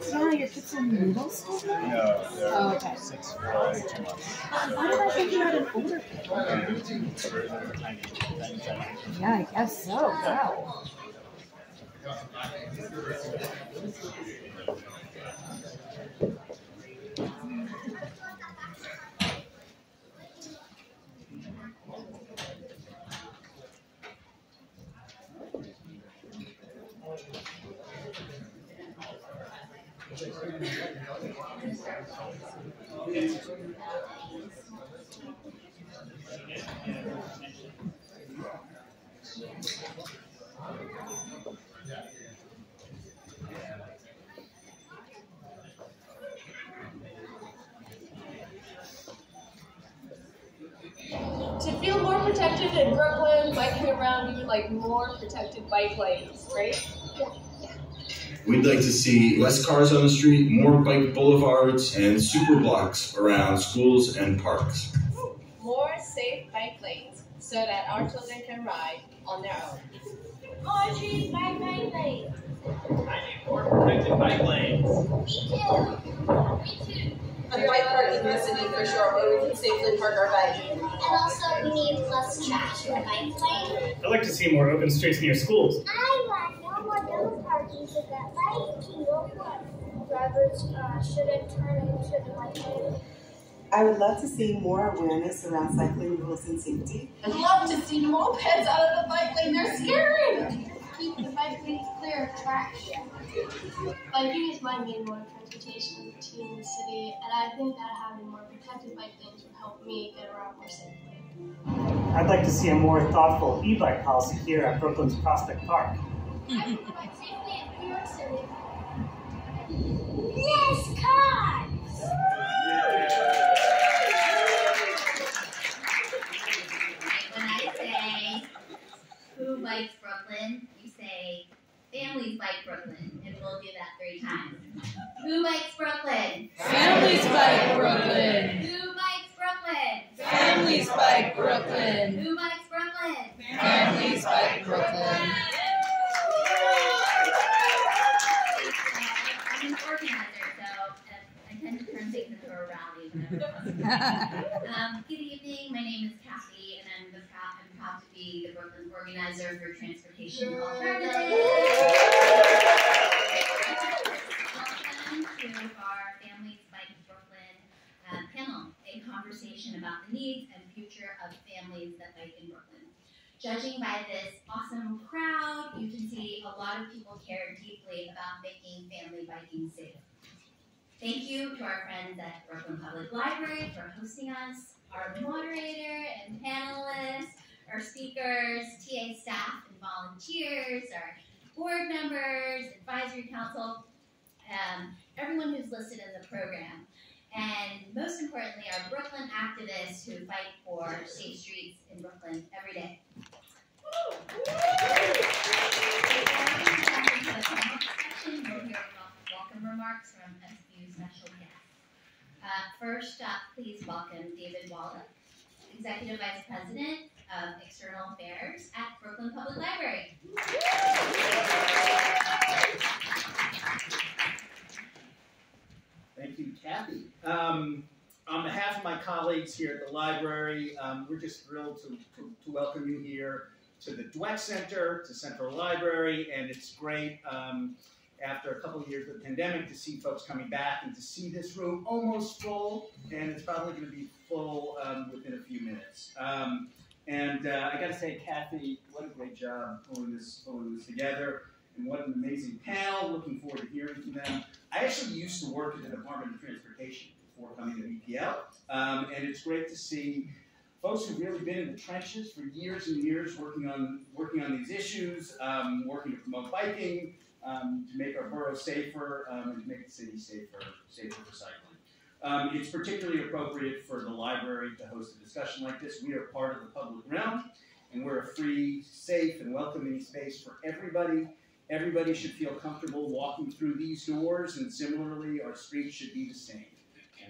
So your kids middle school? No, they're Oh, okay. six, four, two months. Why did I think you had an older kid? Yeah, I guess so. Wow. To feel more protected in Brooklyn, biking around, you would like more protected bike lanes, right? We'd like to see less cars on the street, more bike boulevards, and super blocks around schools and parks. More safe bike lanes so that our children can ride on their own. More trees, bike bike lanes. I need more protected bike lanes. Me too. Me too. A bike parking in the city for sure, where we can safely park our bikes. And also, we need less trash in the bike lane. I'd like to see more open streets near schools. I want no more double parking so that biking drivers uh, shouldn't turn into the bike lane. I would love to see more awareness around cycling rules and safety. I'd love to see mopeds out of the bike lane, they're scary! Keep the bike lanes clear of trash. Biking is my main mode of transportation to the city, and I think that having more protected bike lanes would help me get around more safely. I'd like to see a more thoughtful e-bike policy here at Brooklyn's Prospect Park. I can ride safely in New York City. Less cars! When I say who bikes Brooklyn, you say families bike Brooklyn, and we'll do that three times. Who bikes Brooklyn? Families bike Brooklyn. Who bikes Brooklyn? Families bike Brooklyn. Who bikes Brooklyn? Families bike Brooklyn. I'm an organizer, so uh, I tend to turn things into a rally whenever. Um, good evening. My name is Kathy, and I'm the proud, I'm proud to be the Brooklyn organizer for Transportation Alternatives. Welcome to our Families Bike Brooklyn uh, panel, a conversation about the needs and future of families that bike in Brooklyn. Judging by this awesome crowd, you can people care deeply about making family biking safe. Thank you to our friends at Brooklyn Public Library for hosting us, our moderator and panelists, our speakers, TA staff and volunteers, our board members, advisory council, um, everyone who's listed in the program. And most importantly, our Brooklyn activists who fight for safe streets in Brooklyn every day. We'll hear welcome remarks from few special guests. Uh, first up, please welcome David Woloch, Executive Vice President of External Affairs at Brooklyn Public Library. Thank you, Kathy. Um, on behalf of my colleagues here at the library, um, we're just thrilled to, to, to welcome you here to the Dweck Center, to Central Library, and it's great um, after a couple of years of the pandemic to see folks coming back and to see this room almost full, and it's probably going to be full um, within a few minutes. Um, and uh, I got to say, Kathy, what a great job pulling this, pulling this together, and what an amazing panel. Looking forward to hearing from them. I actually used to work in the Department of Transportation before coming to BPL, um, and it's great to see folks who've really been in the trenches for years and years, working on working on these issues, um, working to promote biking, um, to make our borough safer, um, and to make the city safer, safer for cycling. Um, it's particularly appropriate for the library to host a discussion like this. We are part of the public realm, and we're a free, safe, and welcoming space for everybody. Everybody should feel comfortable walking through these doors, and similarly, our streets should be the same.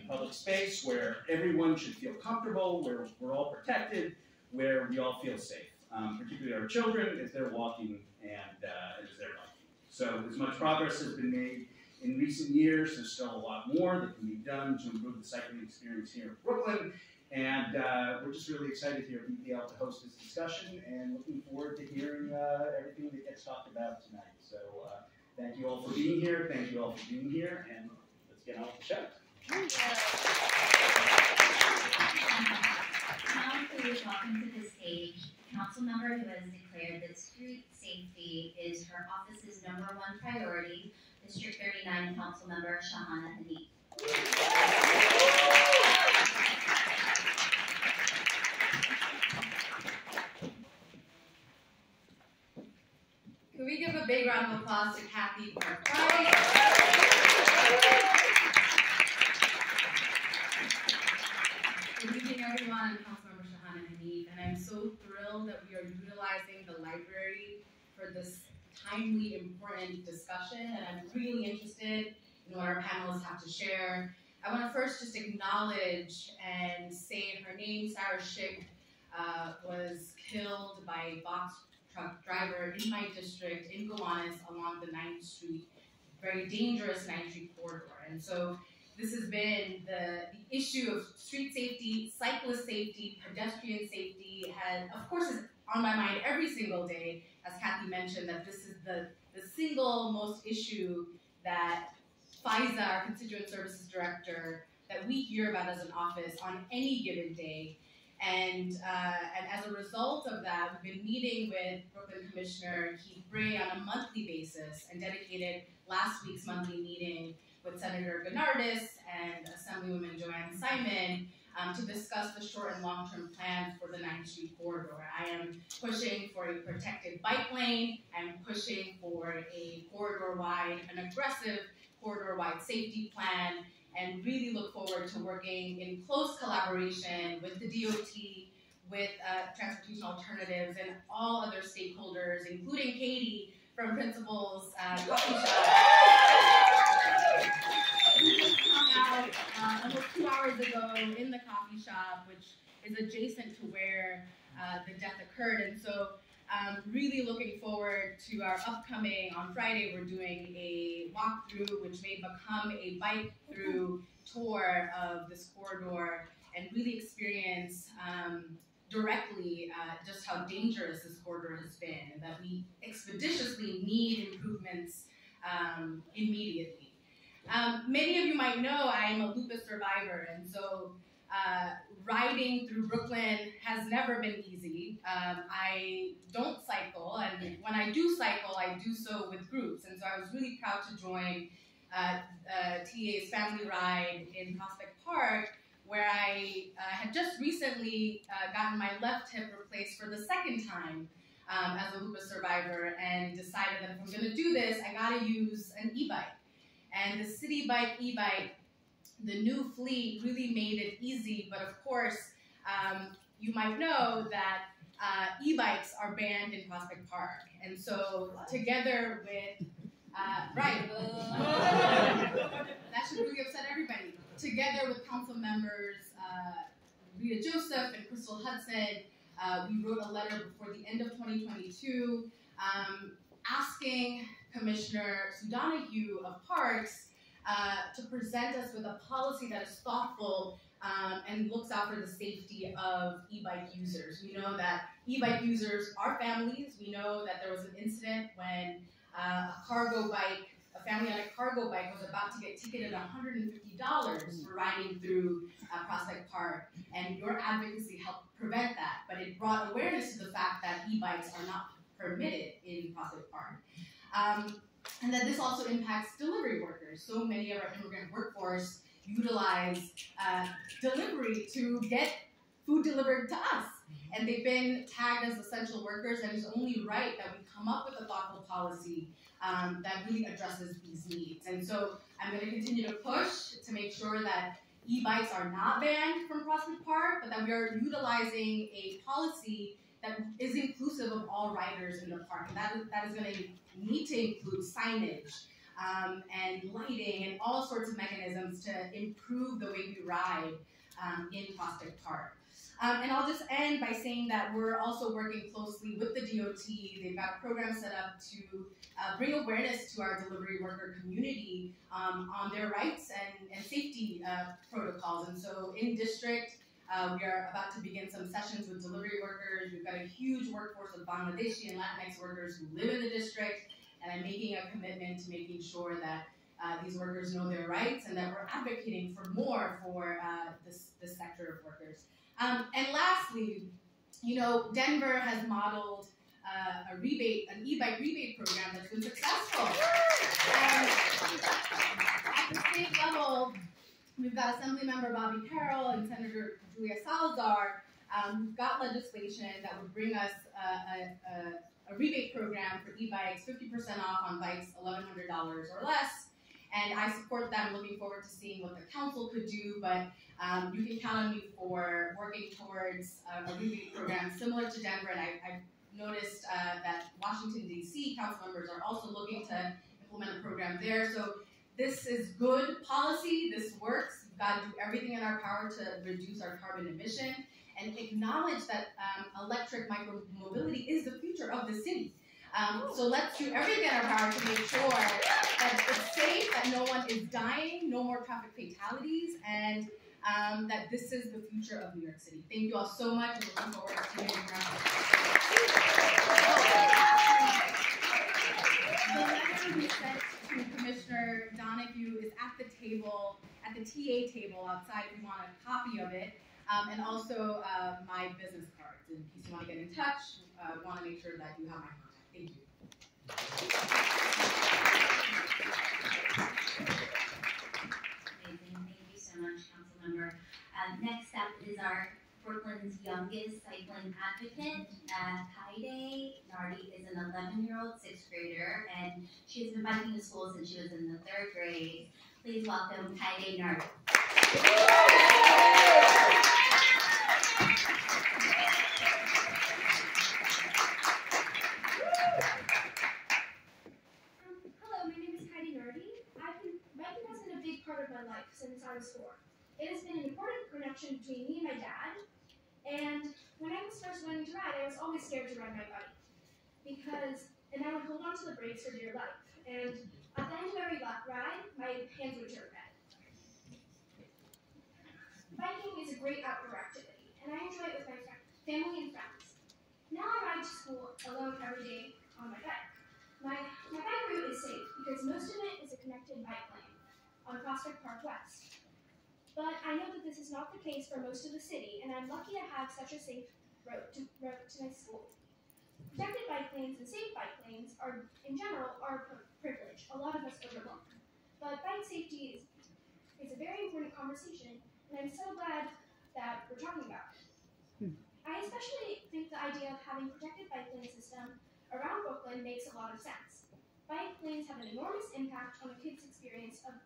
Public space where everyone should feel comfortable, where we're all protected, where we all feel safe, um, particularly our children as they're walking and uh, as they're biking. So as much progress has been made in recent years. There's still a lot more that can be done to improve the cycling experience here in Brooklyn. And uh, we're just really excited here at BPL to host this discussion and looking forward to hearing uh, everything that gets talked about tonight. So uh, thank you all for being here. Thank you all for being here. And let's get on with the show. Now please welcome to the stage council member who has declared that street safety is her office's number one priority, District 39 council member Shahana Hanif. Can we give a big round of applause to Kathy Park Good evening, everyone. I'm Councilmember Shahana Hanif, and I'm so thrilled that we are utilizing the library for this timely, important discussion, and I'm really interested in what our panelists have to share. I want to first just acknowledge and say her name, Sarah Schick, uh, was killed by a box truck driver in my district in Gowanus along the 9th Street, very dangerous 9th Street corridor. And so this has been the, the issue of street safety, cyclist safety, pedestrian safety, has, of course, is on my mind every single day. As Kathy mentioned, that this is the, the single most issue that FISA, our Constituent Services Director, that we hear about as an office on any given day. And, uh, and as a result of that, we've been meeting with Brooklyn Commissioner Keith Bray on a monthly basis and dedicated last week's monthly meeting with Senator Gounardes and Assemblywoman Jo Anne Simon um, to discuss the short and long-term plans for the 9th Street corridor. I am pushing for a protected bike lane. I'm pushing for a corridor-wide, an aggressive corridor-wide safety plan, and really look forward to working in close collaboration with the DOT, with uh, Transportation Alternatives, and all other stakeholders, including Katie from Principals uh, Coffee Shop. We just hung out uh, almost two hours ago in the coffee shop, which is adjacent to where uh, the death occurred, and so um, really looking forward to our upcoming, on Friday, we're doing a walkthrough, which may become a bike through tour of this corridor and really experience um, directly uh, just how dangerous this border has been and that we expeditiously need improvements um, immediately. Um, many of you might know I am a lupus survivor, and so uh, riding through Brooklyn has never been easy. Um, I don't cycle, and when I do cycle, I do so with groups. And so I was really proud to join uh, uh, TA's family ride in Prospect Park, where I uh, had just recently uh, gotten my left hip replaced for the second time um, as a lupus survivor, and decided that if I'm going to do this, I got to use an e-bike. And the Citi Bike e-bike the new fleet really made it easy, but of course, um, you might know that uh, e-bikes are banned in Prospect Park. And so together with, uh, right, that should really upset everybody. Together with council members uh, Rita Joseph and Crystal Hudson, uh, we wrote a letter before the end of 2022 um, asking Commissioner Sue Donoghue of Parks uh, to present us with a policy that is thoughtful um, and looks out for the safety of e-bike users. We know that e-bike users are families. We know that there was an incident when uh, a cargo bike, a family on a cargo bike was about to get ticketed $150 for riding through uh, Prospect Park, and your advocacy helped prevent that. But it brought awareness to the fact that e-bikes are not permitted in Prospect Park. Um, and that this also impacts delivery workers. So many of our immigrant workforce utilize uh, delivery to get food delivered to us. And they've been tagged as essential workers, and it's only right that we come up with a thoughtful policy um, that really addresses these needs. And so I'm going to continue to push to make sure that e-bikes are not banned from Prospect Park, but that we are utilizing a policy that is inclusive of all riders in the park. And that is, that is going to need to include signage um, and lighting and all sorts of mechanisms to improve the way we ride um, in Prospect Park. Um, and I'll just end by saying that we're also working closely with the DOT. They've got programs set up to uh, bring awareness to our delivery worker community um, on their rights and, and safety uh, protocols. And so in district, uh, we are about to begin some sessions with delivery workers. We've got a huge workforce of Bangladeshi and Latinx workers who live in the district, and I'm making a commitment to making sure that uh, these workers know their rights and that we're advocating for more for uh, this, this sector of workers. Um, and lastly, you know, Denver has modeled uh, a rebate, an e-bike rebate program that's been successful. And at the state level, we've got Assembly Member Bobby Carroll and Senator Julia Salazar um, who've got legislation that would bring us a, a, a rebate program for e-bikes, 50% off on bikes, $1,100 or less. And I support them, looking forward to seeing what the council could do, but um, you can count on me for working towards a rebate program similar to Denver, and I, I've noticed uh, that Washington, D.C. council members are also looking to implement a program there. So this is good policy, this works. We've got to do everything in our power to reduce our carbon emission and acknowledge that um, electric micromobility is the future of the city. Um, so let's do everything in our power to make sure that it's safe, that no one is dying, no more traffic fatalities, and um, that this is the future of New York City. Thank you all so much, and looking forward to hearing from The letter we sent to Commissioner Donoghue is at the table, at the TA table outside if you want a copy of it, um, and also uh, my business cards. In case you want to get in touch, uh, want to make sure that you have my. Thank you. Thank you so much, Councilmember. Um, next up is our Brooklyn's youngest cycling advocate, uh, Kaide Nardi is an 11-year-old sixth grader, and she has been biking to school since she was in the third grade. Please welcome Kaide Nardi. Hello, my name is Heidi Nardi. I've been, biking has been a big part of my life since I was four. It has been an important connection between me and my dad. And when I was first learning to ride, I was always scared to ride my bike because, and I would hold on to the brakes for dear life. And at the end of every ride, my hands would turn red. Biking is a great outdoor activity, and I enjoy it with my family and friends. Now I ride to school alone every day on my bike. My, my bike route is safe because most of it is a connected bike lane on Prospect Park West. But I know that this is not the case for most of the city, and I'm lucky to have such a safe road to, road to my school. Protected bike lanes and safe bike lanes are, in general, are a privilege a lot of us overlook. But bike safety is, is a very important conversation, and I'm so glad that we're talking about it. Hmm. I especially think the idea of having a protected bike lane system around Brooklyn makes a lot of sense. Bike lanes have an enormous impact on a kid's experience of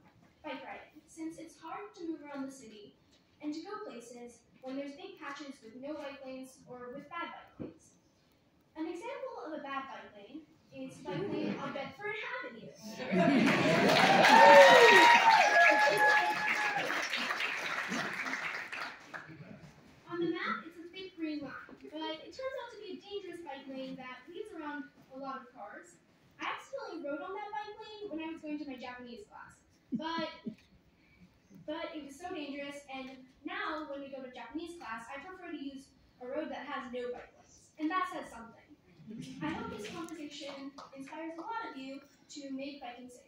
since it's hard to move around the city and to go places when there's big patches with no bike lanes or with bad bike lanes. An example of a bad bike lane is bike lane on Bedford Avenue. on the map, it's a thick green line, but it turns out to be a dangerous bike lane that leads around a lot of cars. I accidentally rode on that bike lane when I was going to my Japanese class, but but it was so dangerous. And now, when we go to Japanese class, I prefer to use a road that has no bike lanes, and that says something. I hope this conversation inspires a lot of you to make biking safe.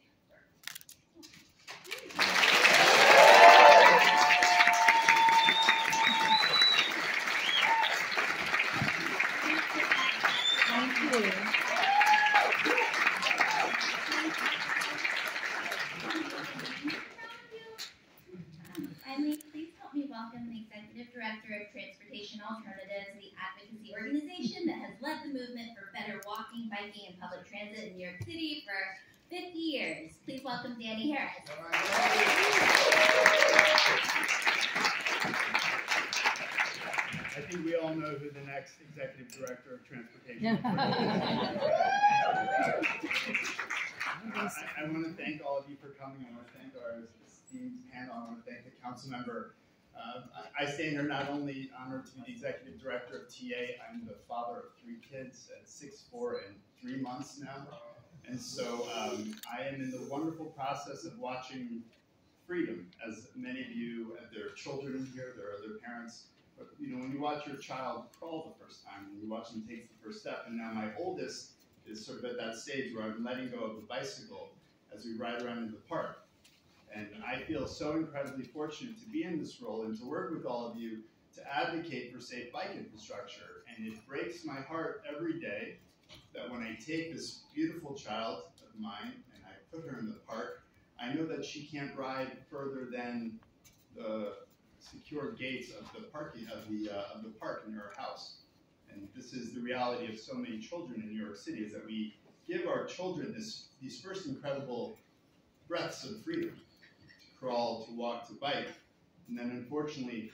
Thank you. Finally, please help me welcome the Executive Director of Transportation Alternatives, the advocacy organization that has led the movement for better walking, biking, and public transit in New York City for 50 years. Please welcome Danny Harris. I think we all know who the next executive director of transportation is. I, I want to thank all of you for coming. I want to thank our esteemed panel. I want to thank the council member. Uh, I, stand here not only honored to be the executive director of TA, I'm the father of three kids at six, four, and three months now. And so um, I am in the wonderful process of watching freedom, as many of you, there are children here, there are other parents. But you know, when you watch your child crawl the first time, when you watch them take the first step, and now my oldest is sort of at that stage where I'm letting go of the bicycle as we ride around in the park. And I feel so incredibly fortunate to be in this role and to work with all of you to advocate for safe bike infrastructure. And it breaks my heart every day that when I take this beautiful child of mine and I put her in the park, I know that she can't ride further than the secure gates of the parking of the uh, of the park in your house. And this is the reality of so many children in New York City is that we give our children this these first incredible breaths of freedom crawl, to walk, to bike. And then unfortunately,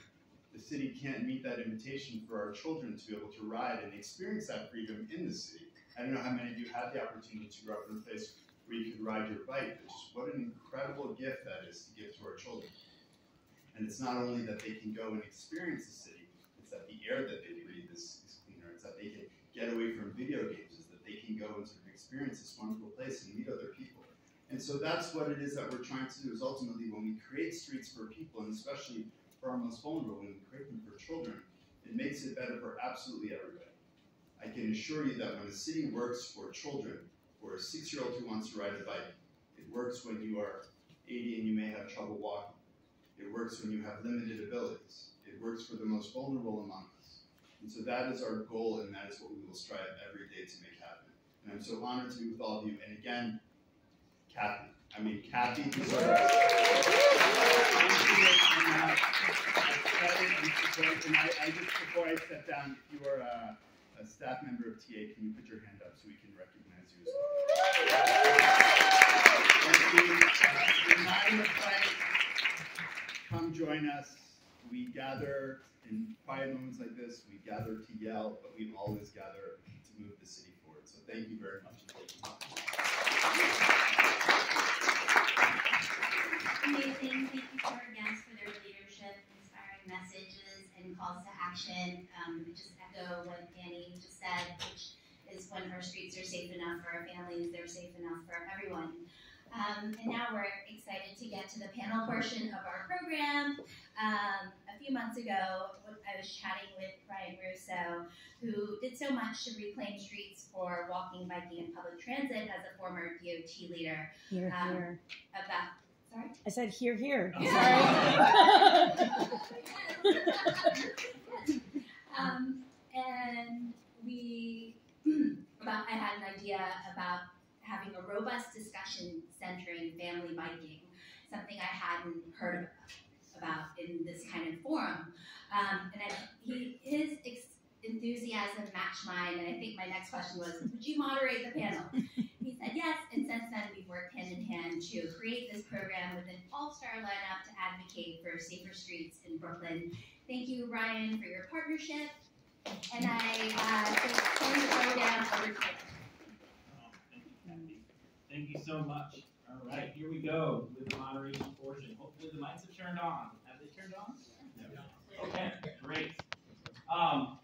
the city can't meet that invitation for our children to be able to ride and experience that freedom in the city. I don't know how many of you had the opportunity to grow up in a place where you could ride your bike, but just what an incredible gift that is to give to our children. And it's not only that they can go and experience the city, it's that the air that they breathe is, is cleaner. It's that they can get away from video games, it's that they can go and sort of experience this wonderful place and meet other people. And so that's what it is that we're trying to do is ultimately when we create streets for people, and especially for our most vulnerable, when we create them for children, it makes it better for absolutely everybody. I can assure you that when a city works for children, for a six-year-old who wants to ride a bike, it works when you are 80 and you may have trouble walking. It works when you have limited abilities. It works for the most vulnerable among us. And so that is our goal, and that is what we will strive every day to make happen. And I'm so honored to be with all of you. And again, Kathy. I mean, Kathy deserves. And I, I just before I step down, if you are a, a staff member of TA, can you put your hand up so we can recognize you as well? Thank you. Remind the come join us. We gather in quiet moments like this. We gather to yell, but we always gather to move the city forward. So thank you very much. Amazing. Thank you to our guests for their leadership, inspiring messages, and calls to action. Um, just echo what Annie just said, which is when our streets are safe enough for our families, they're safe enough for everyone. Um, and now we're excited to get to the panel portion of our program. Um, a few months ago, I was chatting with Ryan Russo, who did so much to reclaim streets for walking, biking, and public transit as a former DOT leader. Here, um, here. About, sorry? I said here, here. um, and we, about, I had an idea about having a robust discussion centering family biking, something I hadn't heard about in this kind of forum. Um, and I, he, his ex- enthusiasm matched mine, and I think my next question was, would you moderate the panel? He said yes, and since then we've worked hand in hand to create this program with an all-star lineup to advocate for safer streets in Brooklyn. Thank you, Ryan, for your partnership, and I uh, turn the program over to Thank you so much. All right, here we go with the moderation portion. Hopefully the mics have turned on. Have they turned on? Okay, great. Um,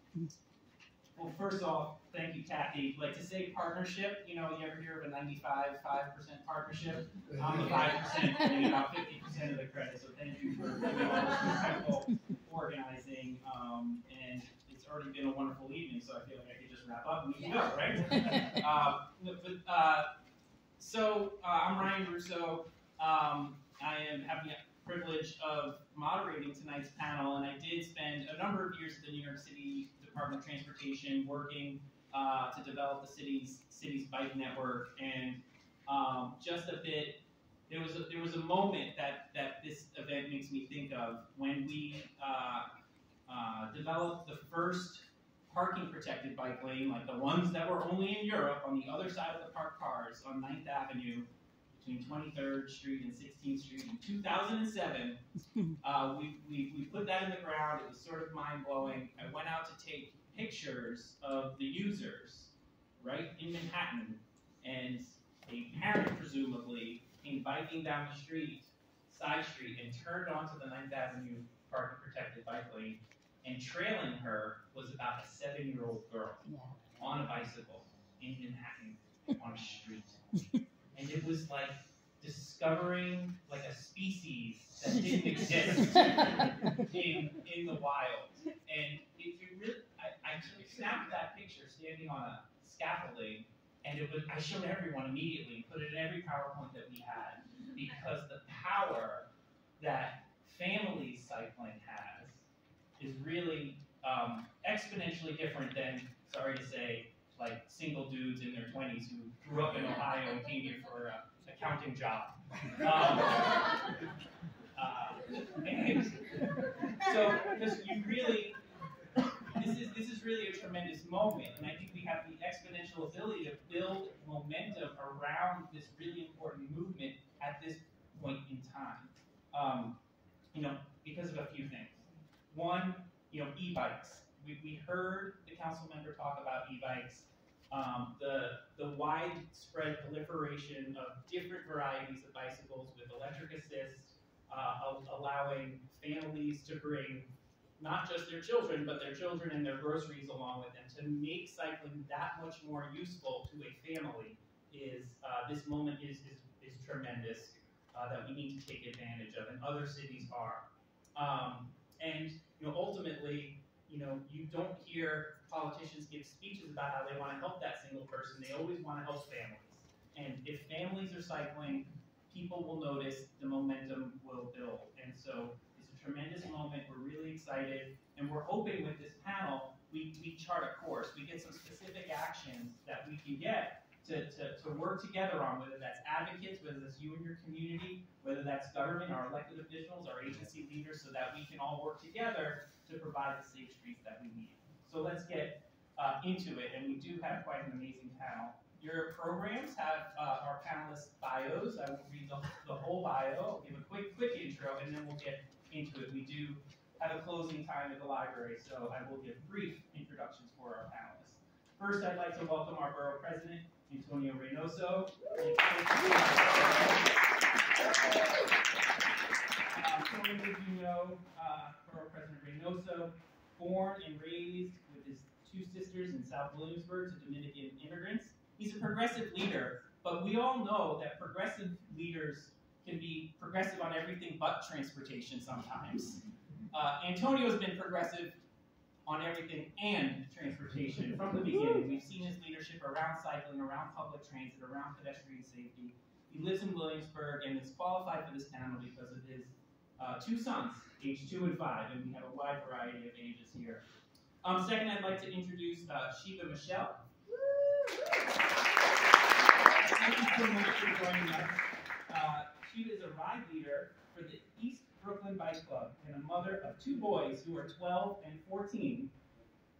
well, first off, thank you, Kathy. Like to say partnership, you know, you ever hear of a 95, 5% partnership? I'm the 5% getting about 50% of the credit, so thank you for doing all this incredible organizing. Um, and it's already been a wonderful evening, so I feel like I could just wrap up and we can go, right? uh, but, uh, so uh, I'm Ryan Russo. Um, I am having the privilege of moderating tonight's panel, and I did spend a number of years at the New York City Department of Transportation working uh, to develop the city's city's bike network. And um, just a bit, there was a, there was a moment that that this event makes me think of when we uh, uh, developed the first parking protected bike lane, like the ones that were only in Europe on the other side of the parked cars on 9th Avenue between 23rd Street and 16th Street in 2007. Uh, we, we, we put that in the ground. It was sort of mind blowing. I went out to take pictures of the users right in Manhattan, and a parent presumably came biking down the street, side street, and turned onto the 9th Avenue parking protected bike lane and trailing her was about a seven-year-old girl on a bicycle in Manhattan on a street. and it was like discovering like a species that didn't exist in in the wild. And it, it really, I, I snapped that picture standing on a scaffolding, and it was I showed everyone immediately, put it in every PowerPoint that we had, because the power that family cycling has is really um, exponentially different than, sorry to say, like single dudes in their 20s who grew up in Ohio and came here for an accounting job. Um, uh, and so this, you really, this is this is really a tremendous moment, and I think we have the exponential ability to build momentum around this really important movement at this point in time. Um, you know, because of a few things. One, you know, e-bikes. We, we heard the council member talk about e-bikes. Um, the, the widespread proliferation of different varieties of bicycles with electric assist, uh, allowing families to bring not just their children, but their children and their groceries along with them to make cycling that much more useful to a family is uh, this moment is, is, is tremendous uh, that we need to take advantage of, and other cities are. Um, and you know, ultimately, you know, you don't hear politicians give speeches about how they want to help that single person. They always want to help families. And if families are cycling, people will notice, the momentum will build. And so it's a tremendous moment. We're really excited. And we're hoping with this panel, we, we chart a course. We get some specific actions that we can get to, to, to work together on, whether that's advocates, whether that's you and your community, whether that's government, our elected officials, our agency leaders, so that we can all work together to provide the safe streets that we need. So let's get uh, into it, and we do have quite an amazing panel. Your programs have uh, our panelists' bios. I will read the, the whole bio, I'll give a quick, quick intro, and then we'll get into it. We do have a closing time at the library, so I will give brief introductions for our panelists. First, I'd like to welcome our borough president, Antonio Reynoso. So many of you know uh, Borough President Reynoso, born and raised two sisters in South Williamsburg to Dominican immigrants. He's a progressive leader, but we all know that progressive leaders can be progressive on everything but transportation sometimes. Uh, Antonio's been progressive on everything and transportation from the beginning. We've seen his leadership around cycling, around public transit, around pedestrian safety. He lives in Williamsburg and is qualified for this panel because of his uh, two sons, age two and five, and we have a wide variety of ages here. Um, second, I'd like to introduce uh, Shiva Michelle. Thank you so much for joining us. Uh, Shiva is a ride leader for the East Brooklyn Bike Club and a mother of two boys who are 12 and 14.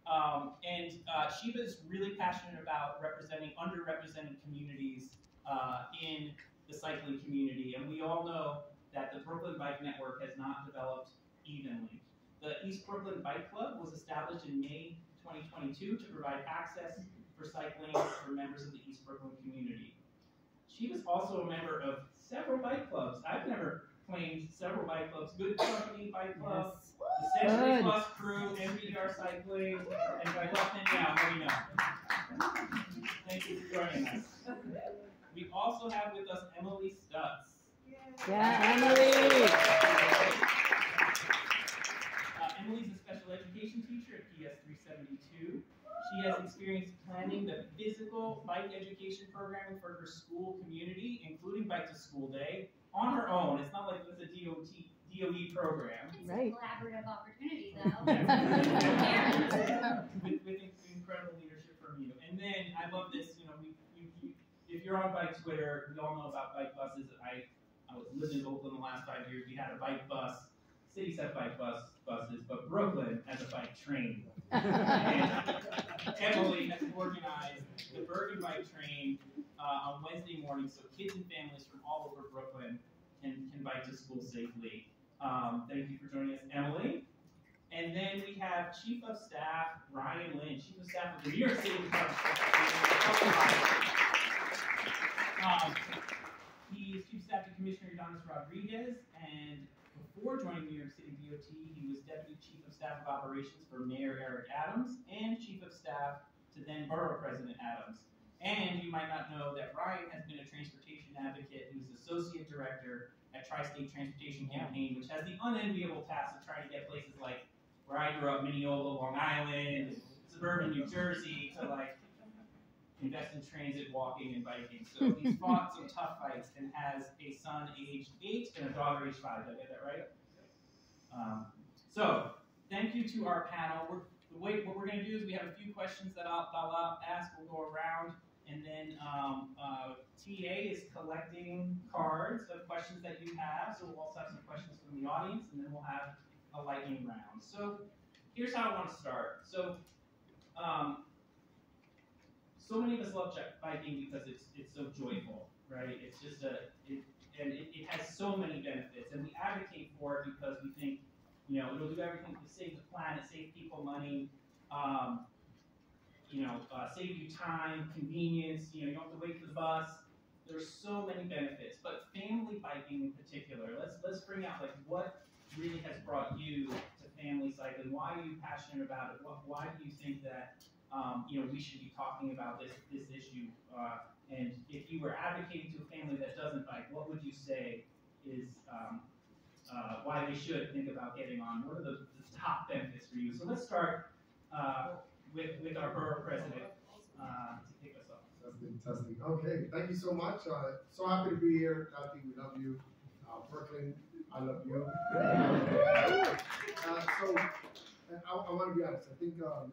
Um, and uh, Shiva is really passionate about representing underrepresented communities uh, in the cycling community. And we all know that the Brooklyn Bike Network has not developed evenly. The East Brooklyn Bike Club was established in May 2022 to provide access for cycling for members of the East Brooklyn community. She was also a member of several bike clubs. I've never claimed several bike clubs. Good Company Bike Club, yes. the Century Good. Plus Crew, MBR Cycling, and by left hand now, Marino. Thank you for joining us. We also have with us Emily Stutz. Yeah, Emily. Uh, Emily's a special education teacher at PS 372. She has experience planning the physical bike education programming for her school community, including Bike to School Day, on her own. It's not like it's a DOT, DOE program. It's right. a collaborative opportunity, though. with, with incredible leadership from you. And then I love this. You know, we, you, you, if you're on Bike Twitter, we all know about bike buses. I I was living in Oakland the last five years. We had a bike bus. Cities have bike bus buses, but Brooklyn has a bike train. Emily has organized the Bergen Bike Train uh, on Wednesday morning so kids and families from all over Brooklyn can, can bike to school safely. Um, thank you for joining us, Emily. And then we have Chief of Staff Ryan Lynch, Chief of Staff of the New York City Department. Um, he is Chief Staff to Commissioner Ydanis Rodriguez, and before joining New York City DOT, he was Deputy Chief of Staff of Operations for Mayor Eric Adams and Chief of Staff to then Borough President Adams. And you might not know that Ryan has been a transportation advocate who's associate director at Tri-State Transportation Campaign, which has the unenviable task of trying to get places like where I grew up, Mineola, Long Island, suburban New Jersey, to like invest in transit, walking, and biking. So he's fought some tough fights and has a son aged eight and a daughter aged five. Did I get that right? Um, so thank you to our panel. We're, the way what we're going to do is we have a few questions that I'll, I'll ask. We'll go around, and then um, uh, TA is collecting cards of questions that you have. So we'll also have some questions from the audience, and then we'll have a lightning round. So here's how I want to start. So um, so many of us love biking because it's it's so joyful, right? It's just a it, and it, it has so many benefits, and we advocate for it because we think you know it'll do everything to save the planet, save people money, um, you know, uh, save you time, convenience. You know, you don't have to wait for the bus. There's so many benefits, but family biking in particular. Let's let's bring out like what really has brought you to family cycling. Why are you passionate about it? What, why do you think that um, you know, we should be talking about this this issue. Uh, and if you were advocating to a family that doesn't bike, what would you say is um, uh, why they should think about getting on? What are the, the top benefits for you? So let's start uh, with with our borough president uh, to kick us off. Testing, testing. Okay, thank you so much. Uh, so happy to be here. Kathy, we love you. Uh, Brooklyn, I love you. Uh, so I, I want to be honest. I think. Um,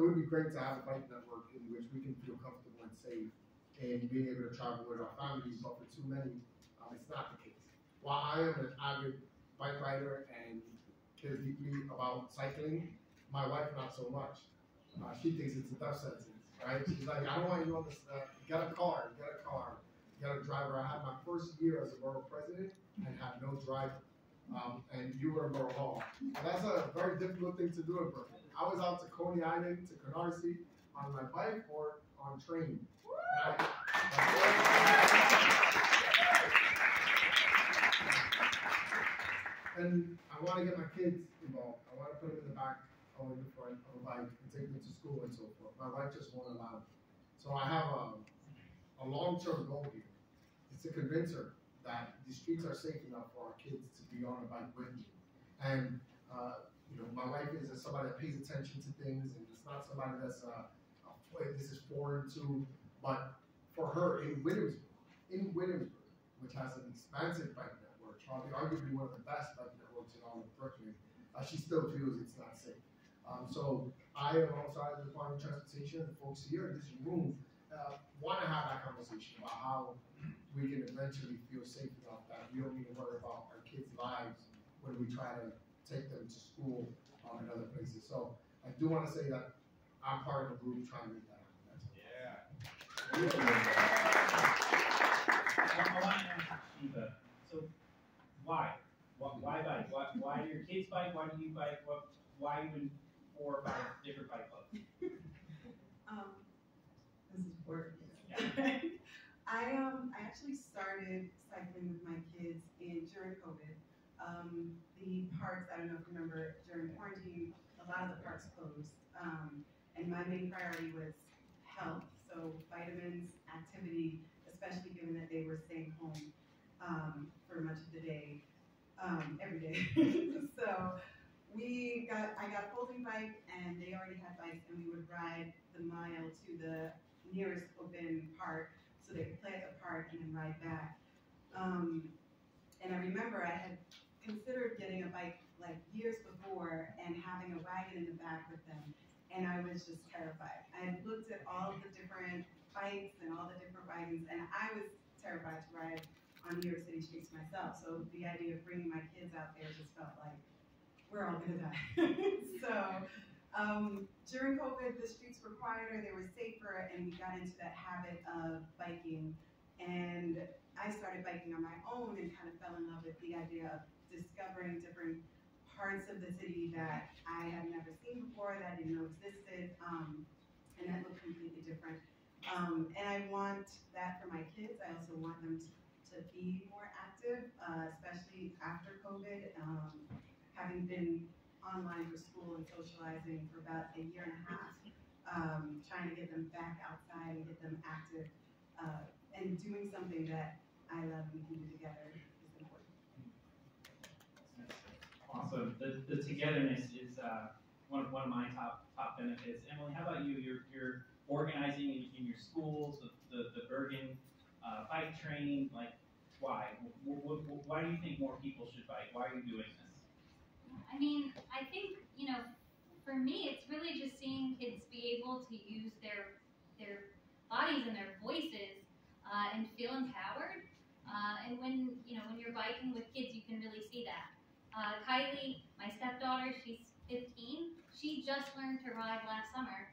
it would be great to have a bike network in which we can feel comfortable and safe and being able to travel with our families, but for too many, um, it's not the case. While I am an avid bike rider and care deeply about cycling, my wife not so much. Uh, she thinks it's a death sentence, right? She's like, I don't want you on this, uh, get a car, get a car, get a driver. I had my first year as a borough president and had no driver. Um, and you were in Borough Hall. And that's a very difficult thing to do in Brooklyn. I was out to Coney Island, to Canarsie, on my bike or on train. And I, want to get my kids involved. I want to put them in the back the front of a bike and take them to school and so forth. My wife just won't allow it. So I have a, a long-term goal here. It's to convince her that the streets are safe enough for our kids to be on a bike with me. And uh, you know, my wife is somebody that pays attention to things, and it's not somebody that's uh, this is foreign to. But for her in Williamsburg, in Williamsburg, which has an expansive bike network, probably arguably one of the best bike networks in all of Brooklyn, uh, she still feels it's not safe. Um, so I, alongside the Department of Transportation, the folks here in this room, uh, want to have that conversation about how we can eventually feel safe enough that we don't need to worry about our kids' lives when we try to take them to school um, and other places. So I do want to say that I'm part of a group trying to make that happen. Yeah. I want Shiva. So why? Why bike? Why, why do your kids bike? Why do you bike? What? Why even four or five different bike clubs? um, this is important. Yeah. I um I actually started cycling with my kids in during COVID. Um, the parks, I don't know if you remember, during quarantine, a lot of the parks closed. Um, and my main priority was health, so vitamins, activity, especially given that they were staying home um, for much of the day, um, every day. so we got, I got a folding bike, and they already had bikes, and we would ride the mile to the nearest open park, so they could play at the park and then ride back. Um, and I remember I had considered getting a bike like years before and having a wagon in the back with them. And I was just terrified. I looked at all the different bikes and all the different wagons, and I was terrified to ride on New York City streets myself. So the idea of bringing my kids out there just felt like we're all gonna die. so um, during COVID, the streets were quieter, they were safer, and we got into that habit of biking. And I started biking on my own and kind of fell in love with the idea of discovering different parts of the city that I had never seen before, that I didn't know existed, um, and that looked completely different. Um, and I want that for my kids. I also want them to, to be more active, uh, especially after COVID. Um, having been online for school and socializing for about a year and a half, um, trying to get them back outside and get them active uh, and doing something that I love and can do together is important. Awesome. The, the togetherness is uh, one of one of my top top benefits. Emily, how about you? You're you're organizing in, in your schools the the, the Bergen uh, bike training. Like, why? W- why do you think more people should bike? Why are you doing this? I mean, I think, you know, for me, it's really just seeing kids be able to use their their bodies and their voices uh, and feel empowered. Uh, and when you know when you're biking with kids, you can really see that. Uh, Kylie, my stepdaughter, she's 15. She just learned to ride last summer.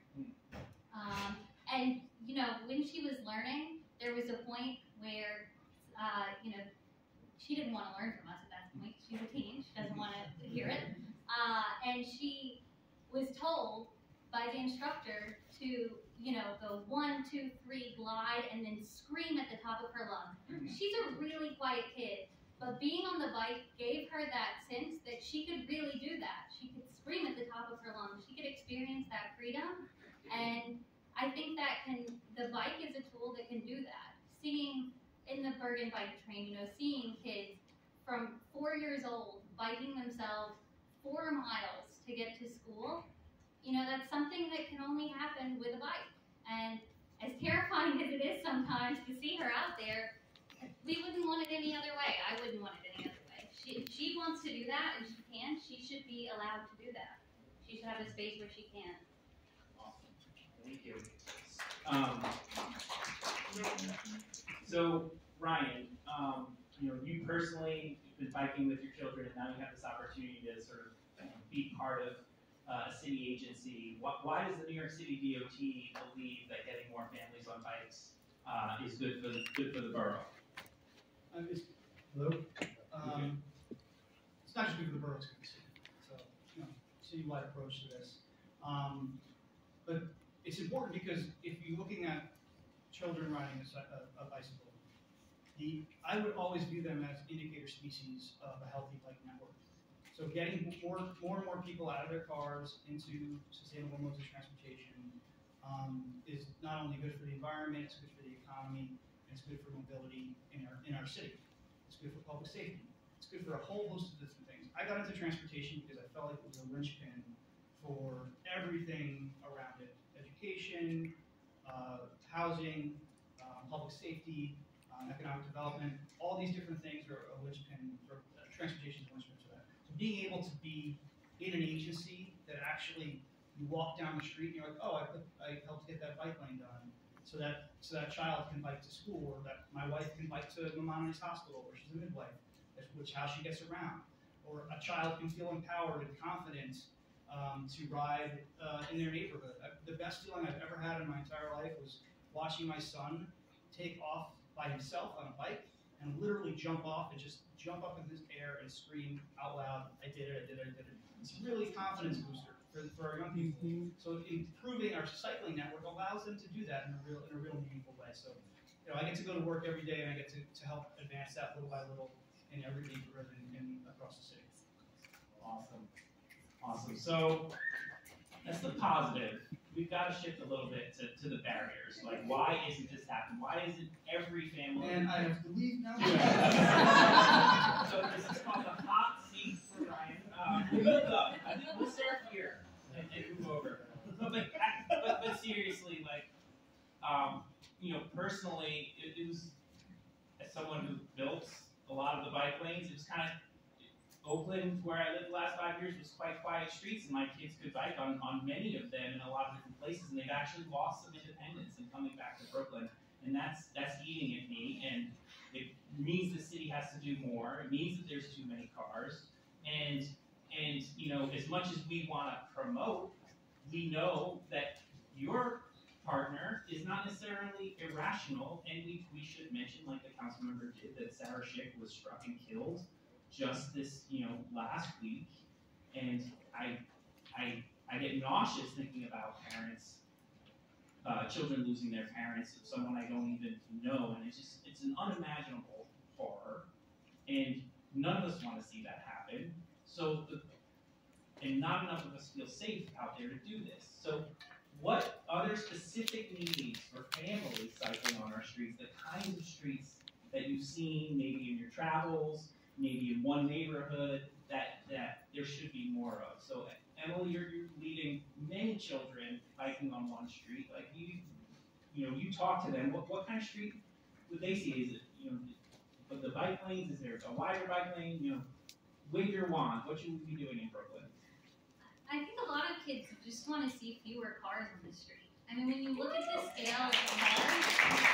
Um, and you know when she was learning, there was a point where uh, you know she didn't want to learn from us at that point. She's a teen; she doesn't want to hear it. Uh, and she was told by the instructor to, you know, go one, two, three, glide, and then scream at the top of her lungs. She's a really quiet kid, but being on the bike gave her that sense that she could really do that. She could scream at the top of her lungs. She could experience that freedom, and I think that can the bike is a tool that can do that. Seeing in the Bergen bike train, you know, seeing kids from four years old biking themselves four miles to get to school, you know, that's something that can only happen with a bike. And as terrifying as it is sometimes to see her out there, we wouldn't want it any other way. I wouldn't want it any other way. She, if she wants to do that and she can, she should be allowed to do that. She should have a space where she can. Awesome. Thank you. Um, so Ryan, um, you know, you personally have been biking with your children, and now you have this opportunity to sort of be part of uh, a city agency. Why, why does the New York City DOT believe that getting more families on bikes uh, is good for the good for the borough? Um, it's, hello? Um, it's not just good for the borough, it's good for the city. So, you know, citywide approach to this. Um, but it's important because if you're looking at children riding a, a, a bicycle, the, I would always view them as indicator species of a healthy bike network. So getting more, more and more people out of their cars into sustainable modes of transportation um, is not only good for the environment, it's good for the economy, it's good for mobility in our, in our city. It's good for public safety. It's good for a whole host of different things. I got into transportation because I felt like it was a linchpin for everything around it. Education, uh, housing, um, public safety, um, economic development, all these different things are a linchpin, for, uh, transportation is a linchpin for that. So being able to be in an agency that actually you walk down the street and you're like, oh, I, put, I helped get that bike lane done, so that so that child can bike to school, or that my wife can bike to Maimonides Hospital, where she's a midwife, which how she gets around, or a child can feel empowered and confident um, to ride uh, in their neighborhood. I, the best feeling I've ever had in my entire life was watching my son take off by himself on a bike and literally jump off and just jump up in the air and scream out loud, I did it, I did it, I did it. It's really confidence booster for, for our young people. So improving our cycling network allows them to do that in a real in a real meaningful way. So you know, I get to go to work every day and I get to, to help advance that little by little in every neighborhood and, and across the city. Awesome. Awesome. So that's the positive. We've got to shift a little bit to, to the barriers. Like, why isn't this happening? Why isn't every family? And I have to leave now. so this is called the hot seat for Ryan. Um, look up. I we'll start here and, move over. But, but, but, but seriously, like, um, you know, personally, it, it was as someone who built a lot of the bike lanes. It was kind of Oakland, where I lived the last five years, was quite quiet streets, and my kids could bike on, on many of them in a lot of different places, and they've actually lost some independence in coming back to Brooklyn, and that's that's eating at me, and it means the city has to do more. It means that there's too many cars, and and you know, as much as we want to promote, we know that your partner is not necessarily irrational, and we, we should mention, like the council member did, that Sarah Schick was struck and killed just this, you know, last week, and I, I, I get nauseous thinking about parents, uh, children losing their parents, someone I don't even know, and it's just, it's an unimaginable horror, and none of us want to see that happen. So, the, and not enough of us feel safe out there to do this. So, what other specific needs for families cycling on our streets, the kinds of streets that you've seen maybe in your travels, maybe in one neighborhood that, that there should be more of. So Emily, you're, you're leading many children biking on one street. Like you, you know, you talk to them. What, what kind of street would they see? Is it, you know, but the bike lanes? Is there a wider bike lane? You know, wave your wand. What should we be doing in Brooklyn? I think a lot of kids just want to see fewer cars on the street. I mean, when you look at the scale of cars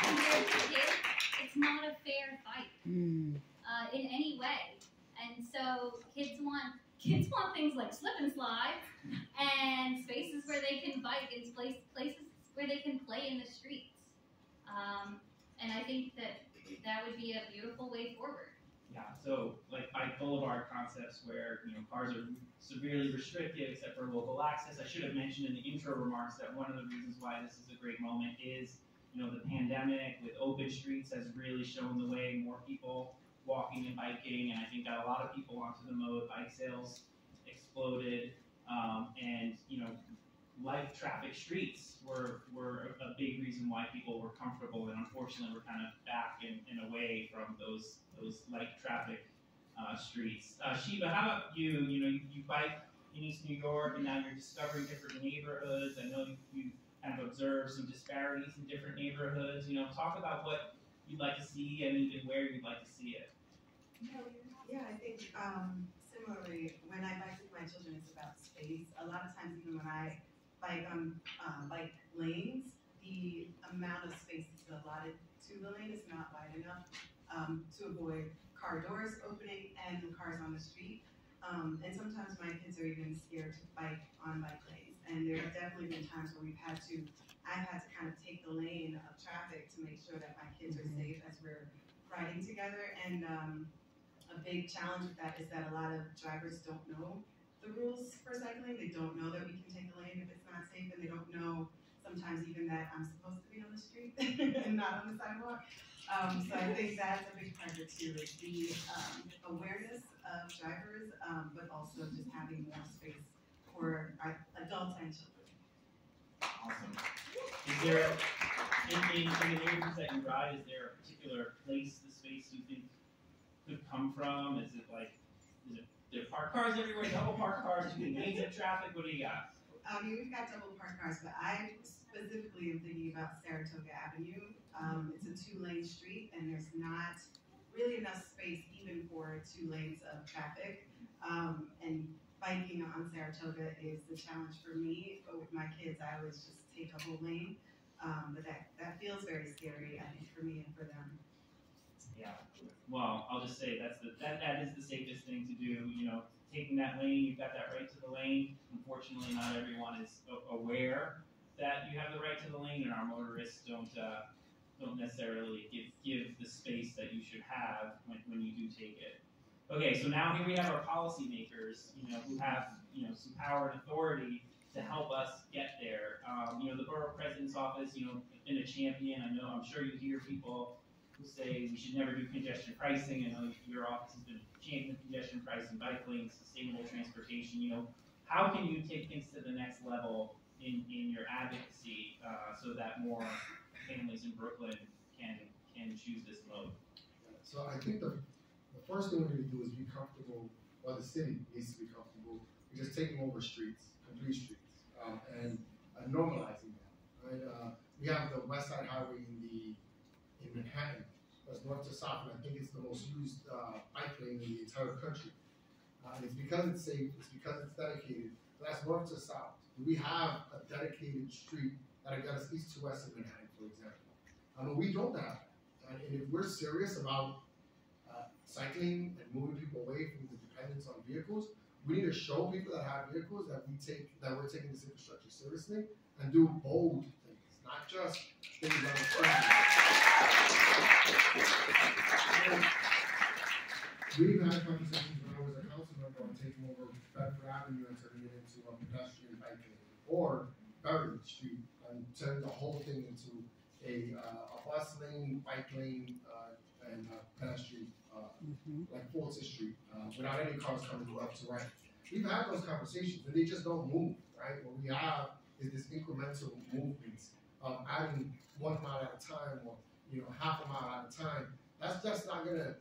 compared to kids, it's not a fair fight uh, in any way. And so kids want kids want things like slip and slide and spaces where they can bike and place, places where they can play in the streets. Um, and I think that that would be a beautiful way forward. Yeah, so like bike boulevard concepts where you know cars are severely restricted except for local access. I should have mentioned in the intro remarks that one of the reasons why this is a great moment is you know the pandemic with open streets has really shown the way. More people walking and biking, and I think got a lot of people onto the mode. Bike sales exploded, um, and you know light traffic streets were, were a, big reason why people were comfortable, and unfortunately, we're kind of back and, and away from those those light traffic uh, streets. Uh, Shiva, how about you? You know, you, you bike in East New York, and now you're discovering different neighborhoods. I know you, you kind of observed some disparities in different neighborhoods. You know, talk about what you'd like to see and even where you'd like to see it. Yeah, I think um, similarly, when I bike with my children, it's about space. A lot of times, even when I bike on um, bike lanes, the amount of space that's allotted to the lane is not wide enough um, to avoid car doors opening and the cars on the street. Um, and sometimes my kids are even scared to bike on bike lanes. And there have definitely been times where we've had to, I've had to kind of take the lane of traffic to make sure that my kids are safe as we're riding together. And um, a big challenge with that is that a lot of drivers don't know the rules for cycling. They don't know that we can take a lane if it's not safe, and they don't know sometimes even that I'm supposed to be on the street and not on the sidewalk. Um, so I think that's a big part of it too, the um, awareness of drivers, um, but also just having more space for adults and children. Awesome. Is there, in, in, in the neighborhoods that you ride, is there a particular place, the space you think could come from? Is it like, there parked cars everywhere, double parked cars, you can lanes of traffic, what do you got? I mean, we've got double parked cars, but I specifically am thinking about Saratoga Avenue. Um, it's a two-lane street, and there's not really enough space even for two lanes of traffic. Um, and biking on Saratoga is the challenge for me. But with my kids, I always just take a whole lane. Um, but that, that feels very scary, I think, for me and for them. Yeah. Well, I'll just say that's the that that is the safest thing to do. You know, taking that lane, you've got that right to the lane. Unfortunately, not everyone is aware that you have the right to the lane, and our motorists don't uh, don't necessarily give give the space that you should have when, when you do take it. Okay, so now here we have our policymakers, you know, who have you know some power and authority to help us get there. Um, you know, the borough president's office, you know, been a champion. I know, I'm sure you hear people say we should never do congestion pricing. I know your office has been championing congestion pricing, bike lanes, sustainable transportation. You know, how can you take things to the next level in, in your advocacy uh, so that more families in Brooklyn can can choose this mode? So I think the, the first thing we need to do is be comfortable, or the city needs to be comfortable, with just taking over streets, complete streets, um, and uh, normalizing that. Right? Uh, we have the West Side Highway in the Manhattan, that's north to south, and I think it's the most used uh, bike lane in the entire country. Uh, and it's because it's safe, it's because it's dedicated. But that's north to south. We have a dedicated street that gets us east to west in Manhattan, for example. Um, we don't have that. And, if we're serious about uh, cycling and moving people away from the dependence on vehicles, we need to show people that have vehicles that we take that we're taking this infrastructure seriously and do bold not just things that are friendly. We've had conversations when I was a council member on taking over Bedford Avenue and turning it into a pedestrian bike lane, or Berry Street and turning the whole thing into a, uh, a bus lane, bike lane, uh, and uh, pedestrian, uh, like Fulton Street, uh, without any cars coming left to right. We've had those conversations, and they just don't move, right? What we have is this incremental movements of adding one mile at a time or you know half a mile at a time. That's just not gonna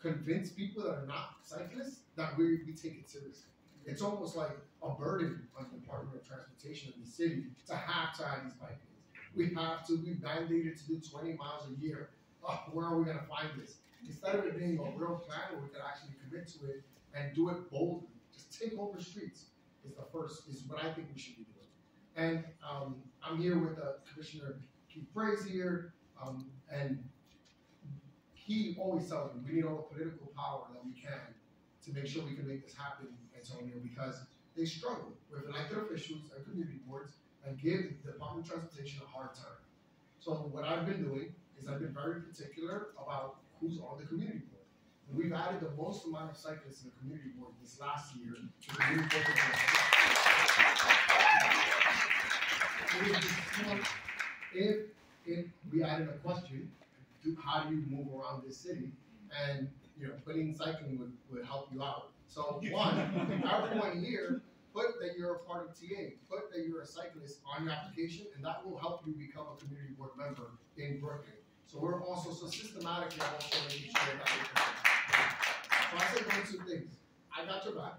convince people that are not cyclists that we, we take it seriously. It's almost like a burden on the Department of Transportation in the city to have to add these bike lanes. We have to be mandated to do 20 miles a year. Oh, where are we gonna find this? Instead of it being a real plan where we can actually commit to it and do it boldly, just take over streets is the first, is what I think we should be doing. And um, I'm here with uh, Commissioner Keith here, um, and he always tells me we need all the political power that we can to make sure we can make this happen, Antonio, because they struggle with elected officials and community boards and give the Department of Transportation a hard time. So what I've been doing is I've been very particular about who's on the community board. And we've added the most amount of cyclists in the community board this last year. to the new focus on- If, if we added a question, do, how do you move around this city? And, you know, putting cycling would, would help you out. So one, everyone here, put that you're a part of TA, put that you're a cyclist on your application, and that will help you become a community board member in Brooklyn. So we're also, so systematically, I'm also making sure that we're. So I say one, two things. I got your back.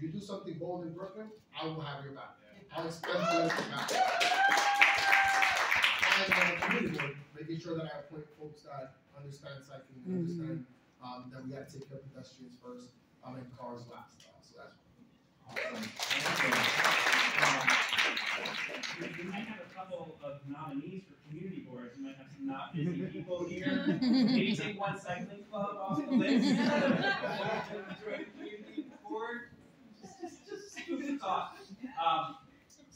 You do something bold in Brooklyn, I will have your back. I'll expect political back. And uh, community board, making sure that I appoint folks that understand cycling, Mhm. understand, um, that we gotta take care of pedestrians first, um, and cars last, uh, so that's. We might have a couple of nominees for community boards. We might have some not busy people here. Maybe take one cycling club off the list. Join community board. Just, just, just for thought. Um,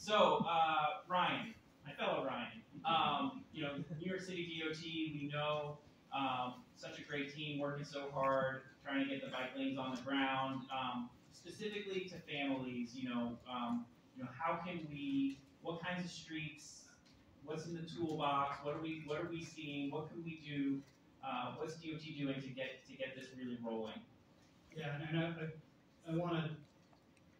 so, uh, Ryan, my fellow Ryan, um, you know, New York City DOT, we know, um, such a great team working so hard, trying to get the bike lanes on the ground. Um, specifically to families, you know, um, you know, how can we, what kinds of streets, what's in the toolbox, what are we, what are we seeing, what can we do, uh, what's DOT doing to get, to get this really rolling? Yeah, and, I, I, I wanna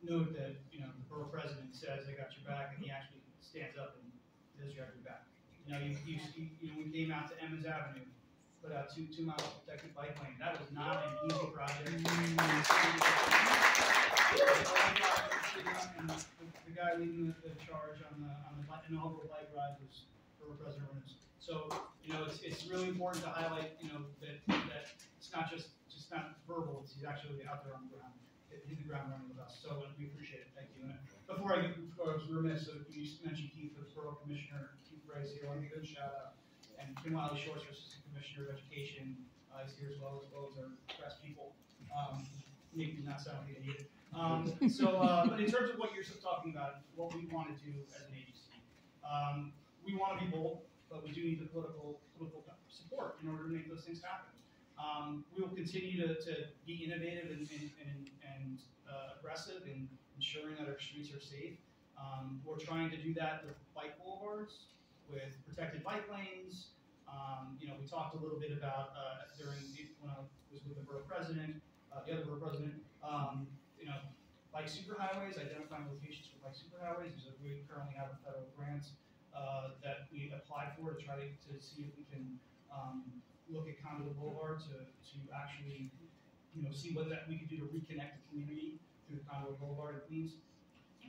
note that, you know, the borough president says, I got your back, and he actually stands up and does your your back. You know, you, you, you- you know, we came out to Emmons Avenue, put out two, two mile protected bike lane, that was not an easy project. Mm. And the, the guy leading the, the charge on the, on the inaugural bike ride was borough president Ernest. So, you know, it's, it's really important to highlight, you know, that, that it's not just, just not verbal, it's he's actually out there on the ground, hit hit the ground running with us, so uh, we appreciate it, thank you. And Before I, before I was remiss, so you mentioned Keith, the Borough Commissioner, Keith Rice here, I want to give a shout out. And Kim Wiley-Schwartz, Assistant Commissioner of Education, uh, is here as well, as well as our press people. Um, Nick did not sound like an idiot. Um, so, uh, but in terms of what you're talking about, what we want to do as an agency, um, we want to be bold, but we do need the political, political support in order to make those things happen. Um, we will continue to, to be innovative and, and, and, uh, aggressive in ensuring that our streets are safe. Um, we're trying to do that with bike boulevards, with protected bike lanes. Um, you know, we talked a little bit about uh, during when I was with the borough president, uh, the other borough president. Um, you know, bike superhighways, identifying locations for bike superhighways. That we currently have a federal grant uh, that we applied for to try to, to see if we can um, look at Conduit Boulevard to, to actually, you know, see what that we could do to reconnect the community through the Conduit Boulevard in Queens.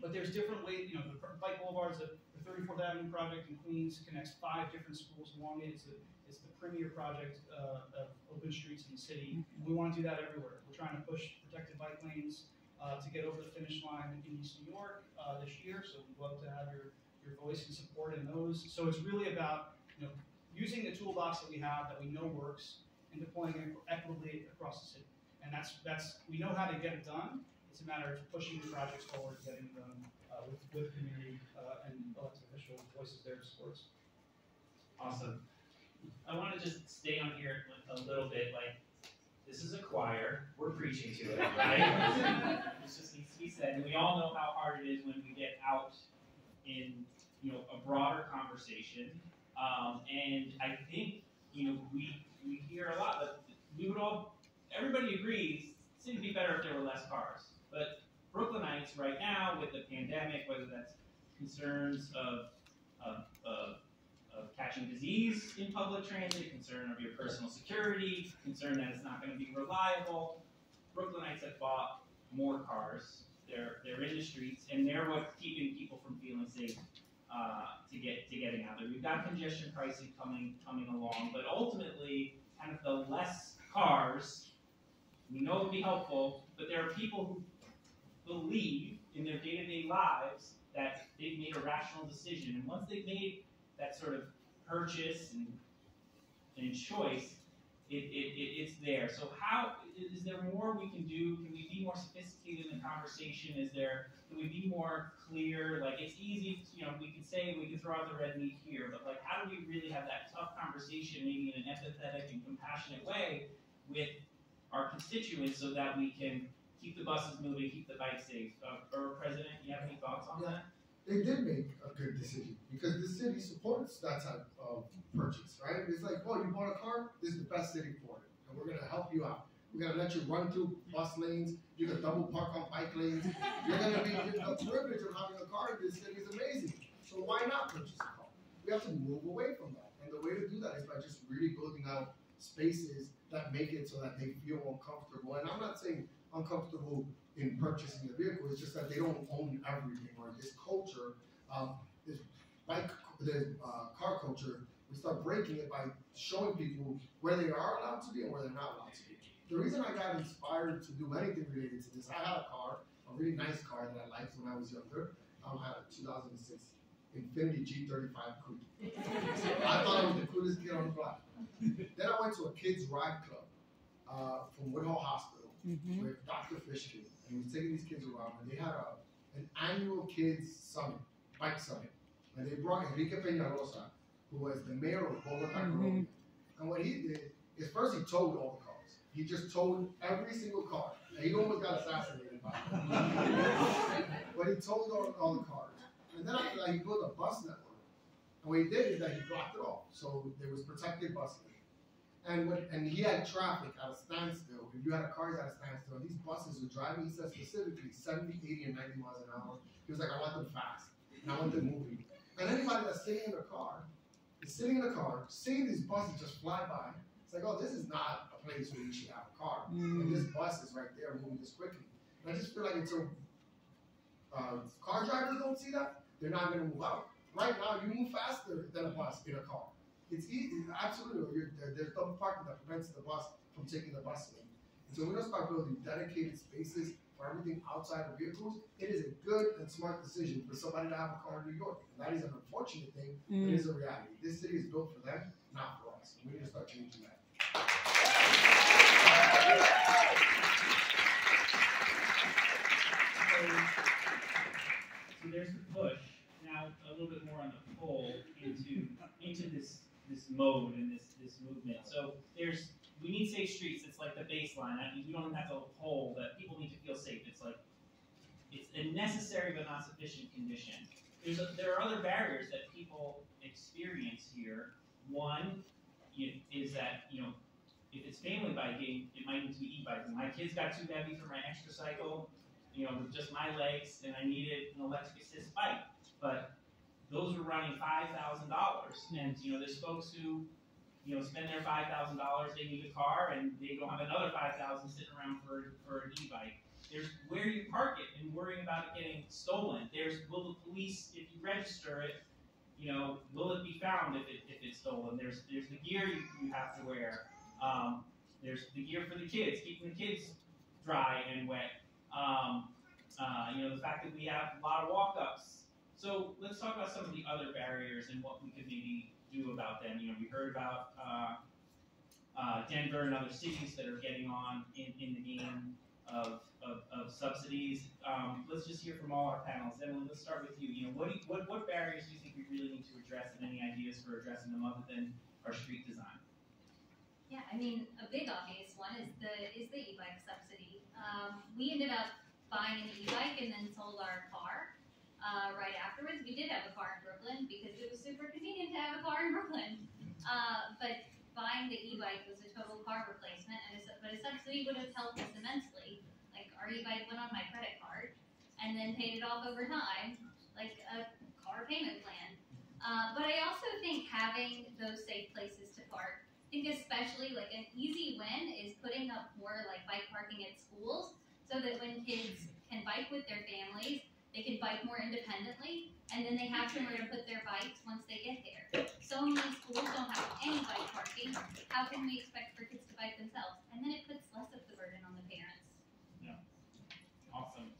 But there's different ways, you know, the bike boulevards, the, the 34th Avenue project in Queens connects five different schools along it. It's, a, it's the premier project uh, of open streets in the city. We want to do that everywhere. We're trying to push protected bike lanes uh, to get over the finish line in East New York uh, this year. So we'd love to have your, your voice and support in those. So it's really about, you know, using the toolbox that we have that we know works and deploying it equitably across the city. And that's, that's, we know how to get it done. It's a matter of pushing the projects forward, getting them uh, with, with community uh, and elected official voices there to support us. Awesome. I want to just stay on here a little bit, like, this is a choir, we're preaching to it, right? This just needs to be said, and we all know how hard it is when we get out in, you know, a broader conversation. Um, and I think, you know, we, we hear a lot, but we would all, everybody agrees, would be better if there were less cars. But Brooklynites right now, with the pandemic, whether that's concerns of, of, of, of catching disease in public transit, concern of your personal security, concern that it's not going to be reliable. Brooklynites have bought more cars. They're, they're in the streets, and they're what's keeping people from feeling safe uh, to get to getting out there. We've got congestion pricing coming coming along, but ultimately, kind of the less cars, we know it would be helpful, but there are people who believe in their day-to-day lives that they've made a rational decision, and once they've made that sort of purchase and, and choice, it, it, it, it's there. So how is there more we can do? Can we be more sophisticated in the conversation? Is there can we be more clear? Like it's easy, you know, we can say we can throw out the red meat here, but like how do we really have that tough conversation, maybe in an empathetic and compassionate way, with our constituents, so that we can keep the buses moving, keep the bikes safe? Uh, Borough President, you have any thoughts on that? They did make a good decision because the city supports that type of purchase, right? It's like, oh, you bought a car, this is the best city for it, and we're gonna help you out. We're gonna let you run through bus lanes. You can double park on bike lanes. You're gonna be the privilege of having a car in this city is amazing. So why not purchase a car? We have to move away from that, and the way to do that is by just really building out spaces that make it so that they feel uncomfortable. And I'm not saying uncomfortable in purchasing the vehicle. It's just that they don't own everything, or this culture, um, this bike, the uh, car culture. We start breaking it by showing people where they are allowed to be and where they're not allowed to be. The reason I got inspired to do anything related to this, I had a car, a really nice car that I liked when I was younger. Um, I had a 2006 Infiniti G35 Coupe. I thought I was the coolest kid on the block. Then I went to a kids ride club uh, from Woodhull Hospital Mhm. with Dr. Fishkin, and he was taking these kids around, and they had a an annual kids summit, bike summit, and they brought Enrique Peñalosa, who was the mayor of Bogota, Colombia. And what he did is first he towed all the cars. He just towed every single car. And he almost got assassinated by it. but he towed all, all the cars. And then after that, he built a bus network. And what he did is that he blocked it off. So there was protected bus lane. And what, and he had traffic at a standstill. If you had a car at a standstill, and these buses were driving, he said specifically 70, 80, and 90 miles an hour. He was like, I want them fast. And I want them moving. And anybody that's sitting in a car is sitting in a car, seeing these buses just fly by. It's like, oh, this is not a place where you should have a car. And this bus is right there moving this quickly. And I just feel like until uh, car drivers don't see that, they're not going to move out. Right now, you move faster than a bus in a car. It's easy, absolutely. You're, there, there's double parking that prevents the bus from taking the bus lane. And so we're going to start building dedicated spaces for everything outside of vehicles. It is a good and smart decision for somebody to have a car in New York. And that is an unfortunate thing, but Mm. it is a reality. This city is built for them, not for us. And we need to start changing that. So, there's the push. Now a little bit more on the pull into into this this mode and this this movement. So there's we need safe streets. It's like the baseline. I mean, we don't have to hold that people need to feel safe. It's like it's a necessary but not sufficient condition. A, there are other barriers that people experience here. One you, is that you know if it's family biking, it might need to be e-biking. My kids got too heavy for my Xtracycle, you know, with just my legs, and I needed an electric assist bike. But those were running five thousand dollars, and you know, there's folks who, you know, spend their five thousand dollars, they need a car, and they don't have another five thousand sitting around for for an e-bike. There's where you park it and worrying about it getting stolen. There's will the police, if you register it, you know, will it be found if it if it's stolen? There's there's the gear you, you have to wear. Um, there's the gear for the kids, keeping the kids dry and wet. Um, uh, you know, the fact that we have a lot of walk-ups. So let's talk about some of the other barriers and what we could maybe do about them. You know, we heard about uh, uh, Denver and other cities that are getting on in, in the game of, of, of subsidies. Um, let's just hear from all our panels. Emily, let's start with you. You know, what, you, what, what barriers do you think we really need to address and any ideas for addressing them other than our street design? Yeah, I mean, a big obvious one is the is the e-bike subsidy. Um, we ended up buying an e-bike and then sold our car uh, right afterwards. We did have a car in Brooklyn because it was super convenient to have a car in Brooklyn. Uh, but buying the e-bike was a total car replacement, and a, but a subsidy would have helped us immensely. Like our e-bike went on my credit card and then paid it off over time. Like a our payment plan. Uh, but I also think having those safe places to park, think especially like an easy win is putting up more like bike parking at schools so that when kids can bike with their families, they can bike more independently, and then they have somewhere to put their bikes once they get there. So many schools don't have any bike parking. How can we expect for kids to bike themselves? And then it puts less of the burden on the parents. Yeah. Awesome.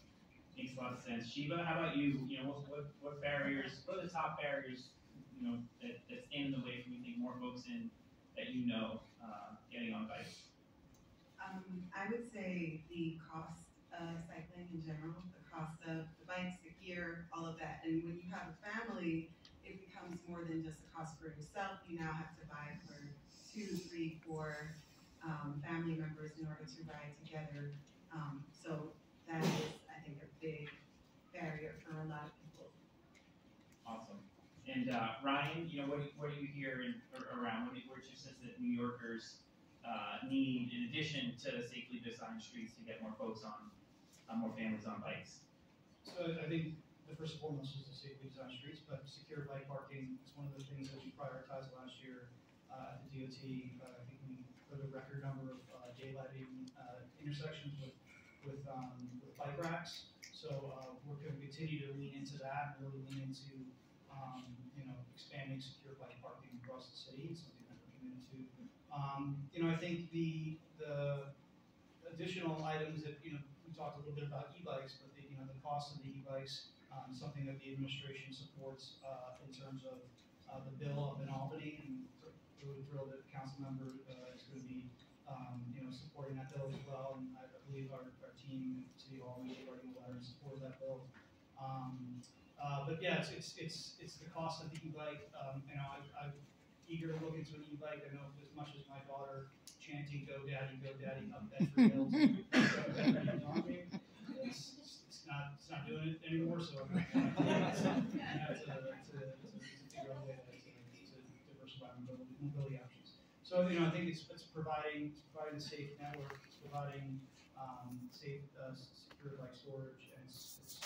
Makes a lot of sense. Shiva, how about you? You know, what, what, what barriers, what are the top barriers, you know, that, that stand in the way from you think more folks in that you know, uh, getting on bikes? Um, I would say the cost of cycling in general, the cost of the bikes, the gear, all of that. And when you have a family, it becomes more than just a cost for yourself. You now have to buy for two, three, four um, family members in order to ride together. Um, so that is, I think, a big barrier for a lot of. And uh, Ryan, you know, what, do- what do you hear in, ar- around? What do you, what's your sense that New Yorkers uh, need in addition to safely designed streets to get more folks on, uh, more families on bikes? So I think the first and foremost is the safely designed streets, but secure bike parking is one of the things that we prioritized last year uh, at the DOT. Uh, I think we put a record number of uh, daylighting intersections with with, um, with bike racks. So we're going to continue to lean into that, and really lean into um, you know expanding secure bike parking across the city. Something that we're committed to. Um, you know, I think the the additional items that you know we talked a little bit about e-bikes, but the, you know the cost of the e-bikes, um, something that the administration supports uh, in terms of uh, the bill up in Albany, and really thrilled that council member uh, is going to be um, you know supporting that bill as well, and I believe our, our team at City Hall be writing a letter in support of that bill. Um, uh, but yeah, it's, it's it's it's the cost of the e-bike. Um, you know, I, I'm eager to look into an e-bike. I know as much as my daughter chanting "Go Daddy, Go Daddy" up Bedford Hills, it's, it's not it's not doing it anymore. So I'm gonna have to, to, to, to figure out a way to, to, to diversify mobility, mobility options. So you know, I think it's it's providing it's providing a safe network. It's providing um, safe, uh, secure bike storage, and it's, it's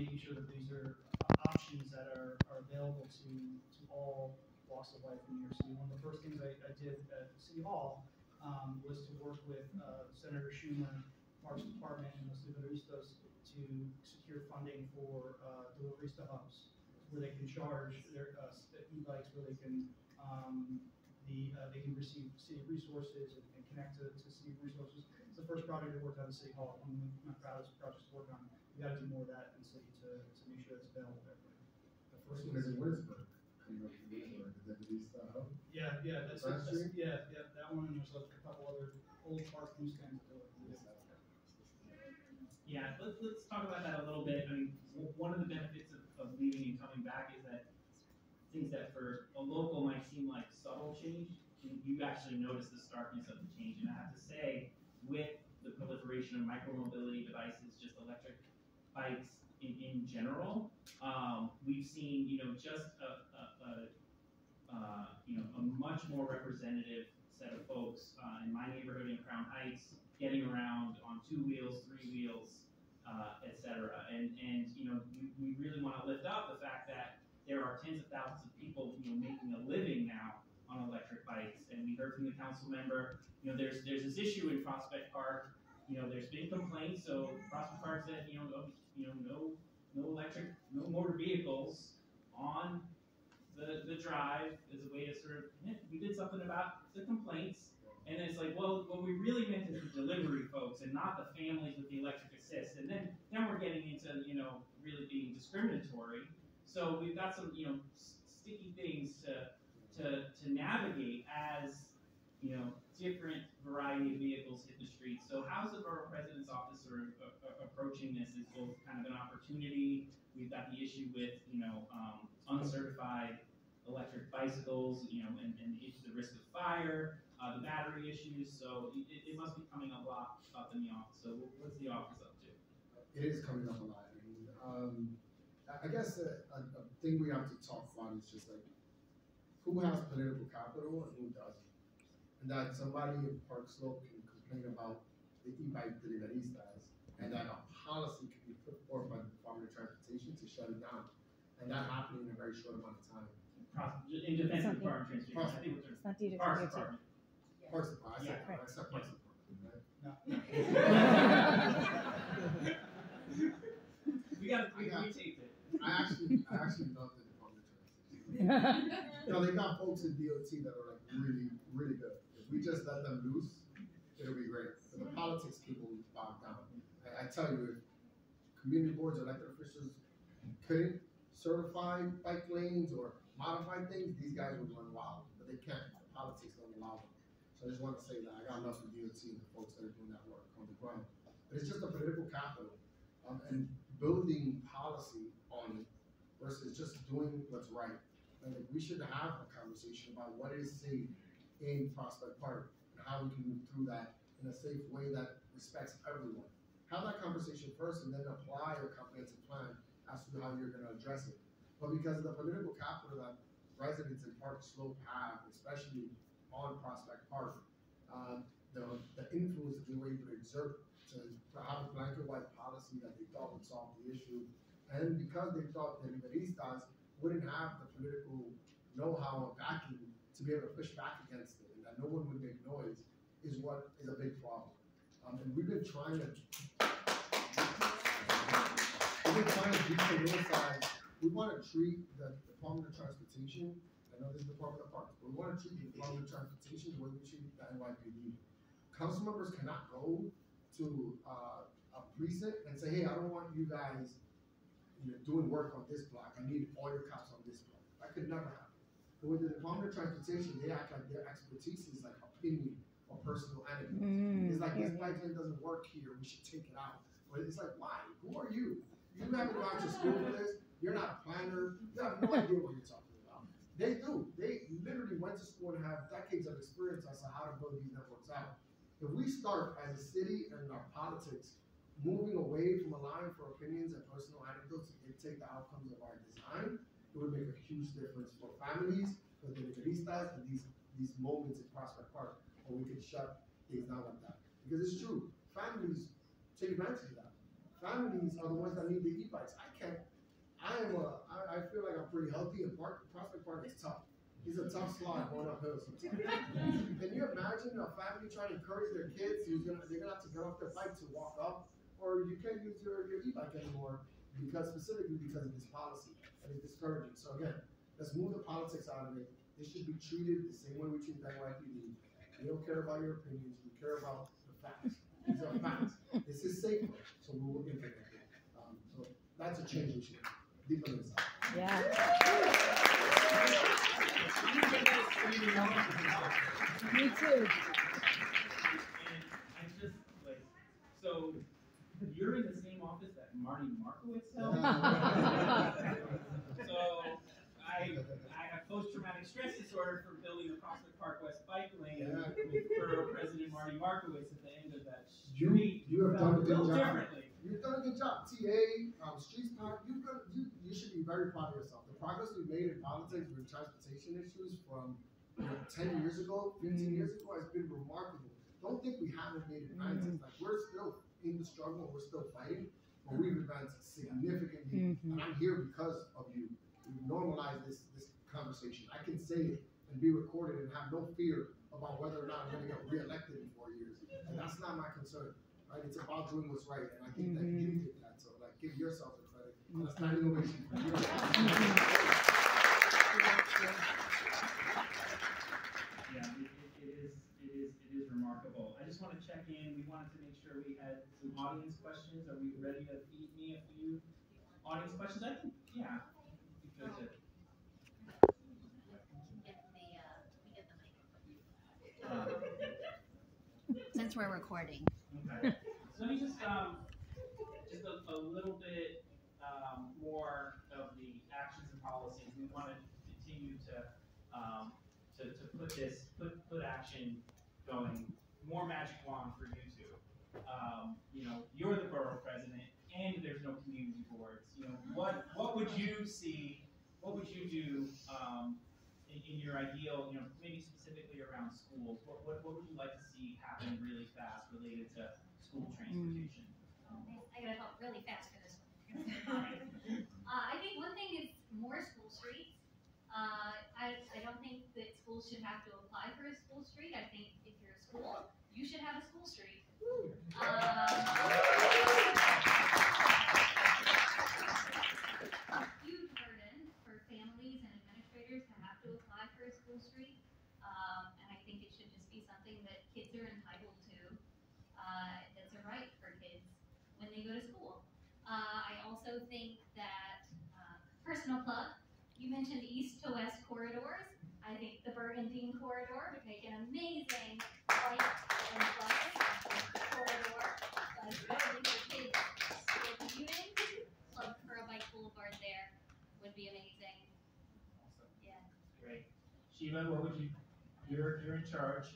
making sure that these are options that are, are available to, to all walks of life in New York City. One of the first things I, I did at City Hall um, was to work with uh, Senator Schumer, Parks Department, and los Deliveristas to secure funding for uh, Deliverista hubs, where they can charge their uh, e-bikes, where they can um, the uh, they can receive city resources and, and connect to, to city resources. It's the first project I worked on at City Hall. One of my proudest projects to work on. We got to do more of that in the city to, to make sure it's available everywhere. The First first one is in is- Williamsburg. You know, in Williamsburg, is that the East Side Hub? Yeah, yeah, that's, Last that's, yeah, yeah, that one, and there's like a couple other old park newsstands that do it. Yeah, let's, let's talk about that a little bit. I mean, one of the benefits of, of leaving and coming back is that things that for a local might seem like subtle change, you, actually notice the starkness of the change. And I have to say, with the proliferation of micromobility devices, just electric bikes in, in general, um, we've seen, you know, just a, a, a uh, you know, a much more representative set of folks uh, in my neighborhood in Crown Heights, getting around on two wheels, three wheels, uh, et cetera. And, and you know, we, we really want to lift up the fact that there are tens of thousands of people, you know, making a living now on electric bikes. And we heard from the council member, you know, there's there's this issue in Prospect Park. You know, there's been complaints. So Prospect Park said, you know, no, you know, no no electric, no motor vehicles on the, the drive as a way to sort of, yeah, we did something about the complaints. And it's like, well, what we really meant is the delivery folks and not the families with the electric assist. And then, then we're getting into, you know, really being discriminatory. So we've got some, you know, sticky things to, to, to navigate as, you know, different variety of vehicles hit the streets. So how's the borough president's office approaching this as both kind of an opportunity? We've got the issue with, you know, um, uncertified electric bicycles, you know, and, and the, risk of fire, uh, the battery issues. So it, it- must be coming up a lot up in the office. So what's the office up to? It is coming up a lot. Mean, um, I, I guess a, a, a thing we have to talk about is just like who has political capital and who doesn't. And that somebody in Park Slope can complain about the e-bike deliveristas and that a policy can be put forth by the Department of Transportation to shut it down. and that happened in a very short amount of time. Process- In defense of foreign transportation, I think it's. It's not DOT, Parks DOT. Department. Parks Department, I said, Yeah. I said Parks Department, right? We got, we, I got- we taped it. I actually, I actually love the Department of Transportation. You know, they got folks in DOT that are like really, really good. If we just let them loose, it'll be great. But the politics people bog down. I, I tell you, if community boards, elected officials couldn't certify bike lanes or modify things, these guys would run wild. But they can't. The politics don't allow them. So I just want to say that I got love for DOT and the folks that are doing that work on the ground. But it's just a political capital. Um, and building policy versus just doing what's right. And we should have a conversation about what is safe in Prospect Park and how we can move through that in a safe way that respects everyone. Have that conversation first and then apply a comprehensive plan as to how you're gonna address it. But because of the political capital that residents in Park Slope have, especially on Prospect Park, um, the, the influence that they were able to exert to, to have a blanket white policy that they thought would solve the issue. And because they thought that Deliveristas wouldn't have the political know-how or backing to be able to push back against it, and that no one would make noise, is what is a big problem. Um, and we've been trying to, we've been trying to depoliticize, we wanna treat the Department of Transportation, I know this is Department of Parks, but we wanna treat the Department of Transportation the way we treat the NYPD. Council members cannot go to, uh, a precinct and say, hey, I don't want you guys, you know, doing work on this block, I need all your cops on this block. That could never happen. But with the Department of Transportation, they act like their expertise is like opinion or personal anecdotes. Mm, It's like, this lane doesn't work here, we should take it out. But it's like, why? Who are you? You haven't gone to school for this, you're not a planner, you have no idea what you're talking about. They do, they literally went to school and have decades of experience as to how to build these networks out. If we start as a city and our politics moving away from allowing for opinions and personal anecdotes to dictate the outcomes of our design, it would make a huge difference for families, for the Deliveristas, and these, these moments in Prospect Park, where we could shut things down like that. Because it's true, families take advantage of that. Families are the ones that need the e-bikes. I can't, I am a, I, I feel like I'm pretty healthy, and Park, Prospect Park is tough. It's a tough slog going uphill sometimes. Can you imagine a family trying to encourage their kids who's gonna, they're gonna have to get off their bike to walk up, or you can't use your, your e-bike anymore because specifically because of this policy and it's discouraging. So again, let's move the politics out of it. This should be treated the same way we treat the NYPD. We don't care about your opinions, we care about the facts. These are facts. This is safer, so we will implement it. Um, so that's a change we should deepen inside. Me too. And I just like, so you're in the same office that Marty Markowitz held. so I I have post-traumatic stress disorder for building the Prospect Park West bike lane with Borough President Marty Markowitz at the end of that You, street. you have done a good job. differently. You've done a good job. TA, um, StreetsPAC, you've you, you should be very proud of yourself. The progress we've made in politics with transportation issues from you know, ten years ago, fifteen years ago has been remarkable. Don't think we haven't made advances. Like we're still in the struggle, we're still fighting, but we've advanced significantly. Mhm. And I'm here because of you. We've normalized this this conversation. I can say it and be recorded and have no fear about whether or not I'm gonna get reelected in four years. And that's not my concern. Right? It's about doing what's right. And I think that you did that. So like give yourself the credit. And a standing ovation for you. Yeah, it, it, it is, it is, it is remarkable. I just want to check in, we wanted to make sure we had some audience questions. Are we ready to feed me a few audience questions? I think, yeah. we could, uh, Since we're recording. Okay. So let me just, um, just a, a little bit, um, more of the actions and policies. We want to continue to, um, to, to put this, put, put action going, more magic wand for you um, you know, you're the borough president and there's no community boards. You know, what what would you see? What would you do um, in, in, your ideal? You know, maybe specifically around schools. What, what what would you like to see happen really fast related to school hmm. transportation? Um, I gotta talk really fast for this one. uh, I think one thing is more school streets. Uh, I, I don't think that schools should have to apply for a school street. I think if you're a school, you should have a school street. Huge burden for families and administrators to have to apply for a school street. Um, and I think it should just be something that kids are entitled to. Uh, that's a right for kids when they go to school. Uh, I also think that, uh, personal plug, you mentioned east to west corridors. I think the Bergantine corridor would make an amazing bike and bus corridor. Especially for kids who are commuting, look for a bike boulevard there would be amazing. Yeah. Great. Sheila, what would you, you're, you're in charge.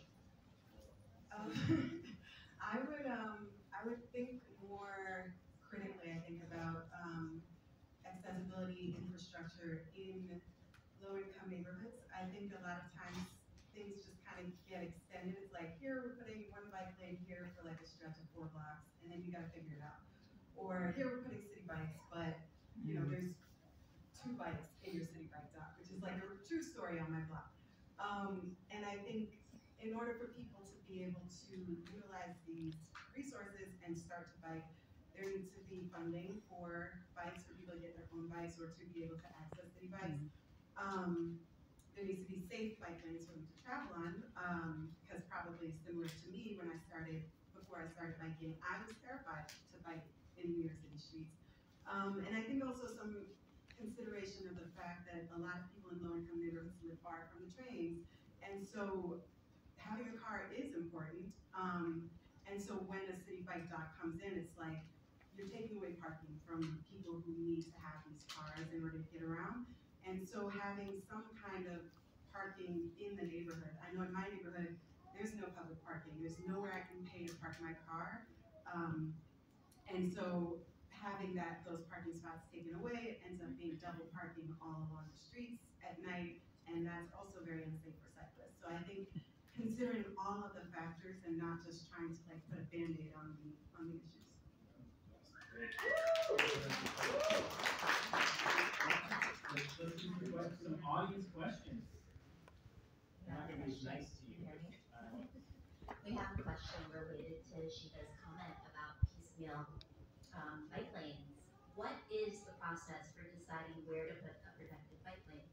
Um, I would, um, I would think more critically, I think, about, um, accessibility infrastructure in low-income neighborhoods. I think a lot of times things just kind of get extended. It's like, here, we're putting one bike lane here for like a stretch of four blocks, and then you gotta figure it out. Or here, we're putting Citi Bikes, but, you know, there's two bikes in your Citi Bike dock, which is like a true story on my block. Um, and I think in order for people to be able to utilize these resources and start to bike, there needs to be funding for bikes, for people to get their own bikes or to be able to access Citi Bikes. Um, there needs to be safe bike lanes for them to travel on, um, because probably similar to me, when I started, before I started biking, I was terrified to bike in New York City streets. Um, and I think also some consideration of the fact that a lot of people in low-income neighborhoods live far from the trains. And so having a car is important. Um, and so when a Citi Bike dock comes in, it's like, you're taking away parking from people who need to have these cars in order to get around. And so having some kind of parking in the neighborhood, I know in my neighborhood, there's no public parking, there's nowhere I can pay to park my car. Um, and so having that, those parking spots taken away, it ends up being double parking all along the streets at night, and that's also very unsafe for cyclists. So I think considering all of the factors and not just trying to like put a Band-Aid on the, on the issues. Let's, let's do some audience questions. I'm not gonna be nice to you. Uh, We have a question related to Shiva's comment about piecemeal bike lanes. What is the process for deciding where to put a protected bike lane?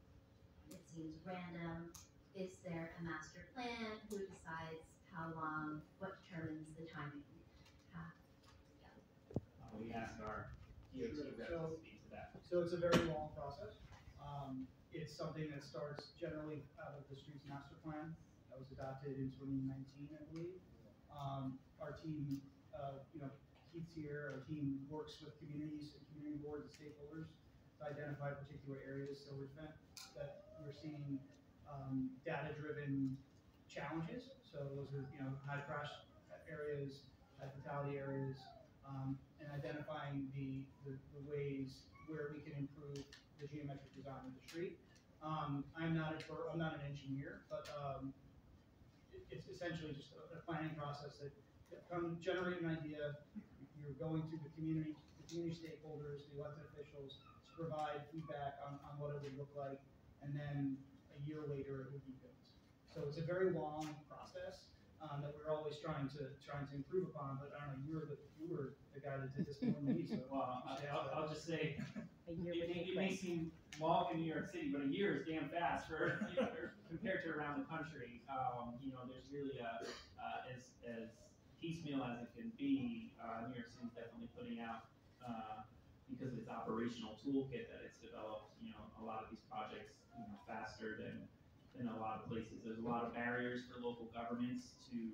It seems random. Is there a master plan? Who decides how long? What determines the timing? How- uh, we asked our DOT rep to speak to that. So it's a very long process. Um, it's something that starts generally out of the streets master plan that was adopted in twenty nineteen, I believe. Um, our team, uh, you know, Keith's here, our team works with communities and community boards and stakeholders to identify particular areas. So been, that we're seeing, um, data-driven challenges. So those are, you know, high crash areas, high fatality areas, um, and identifying the, the, the ways where we can improve the geometric design of the street. Um, I'm not a, I'm not an engineer, but, um, it- it's essentially just a, a planning process that, that come, generate an idea, you're going to the community, the community stakeholders, the elected officials, to provide feedback on, on what it would look like, and then a year later, it would be built. So it's a very long process, um, that we're always trying to, trying to improve upon, but I don't know, you were the, you were the guy that did this more than me, so. Well, I- I'll, I'll just say, A it year would may, it may seem long in New York City, but a year is damn fast for, compared to around the country. Um, you know, there's really a, uh, as, as piecemeal as it can be, uh, New York City's definitely putting out, uh, because of its operational toolkit that it's developed, you know, a lot of these projects, you know, faster than, than a lot of places. There's a lot of barriers for local governments to,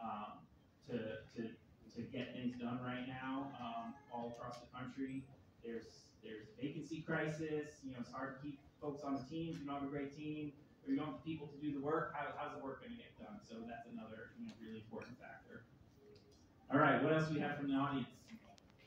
um, to, to, to get things done right now, um, all across the country. There's, there's vacancy crisis, you know, it's hard to keep folks on the team, you don't have a great team, or you don't have people to do the work, how, how's the work gonna get done? So that's another, you know, really important factor. All right, what else do we have from the audience?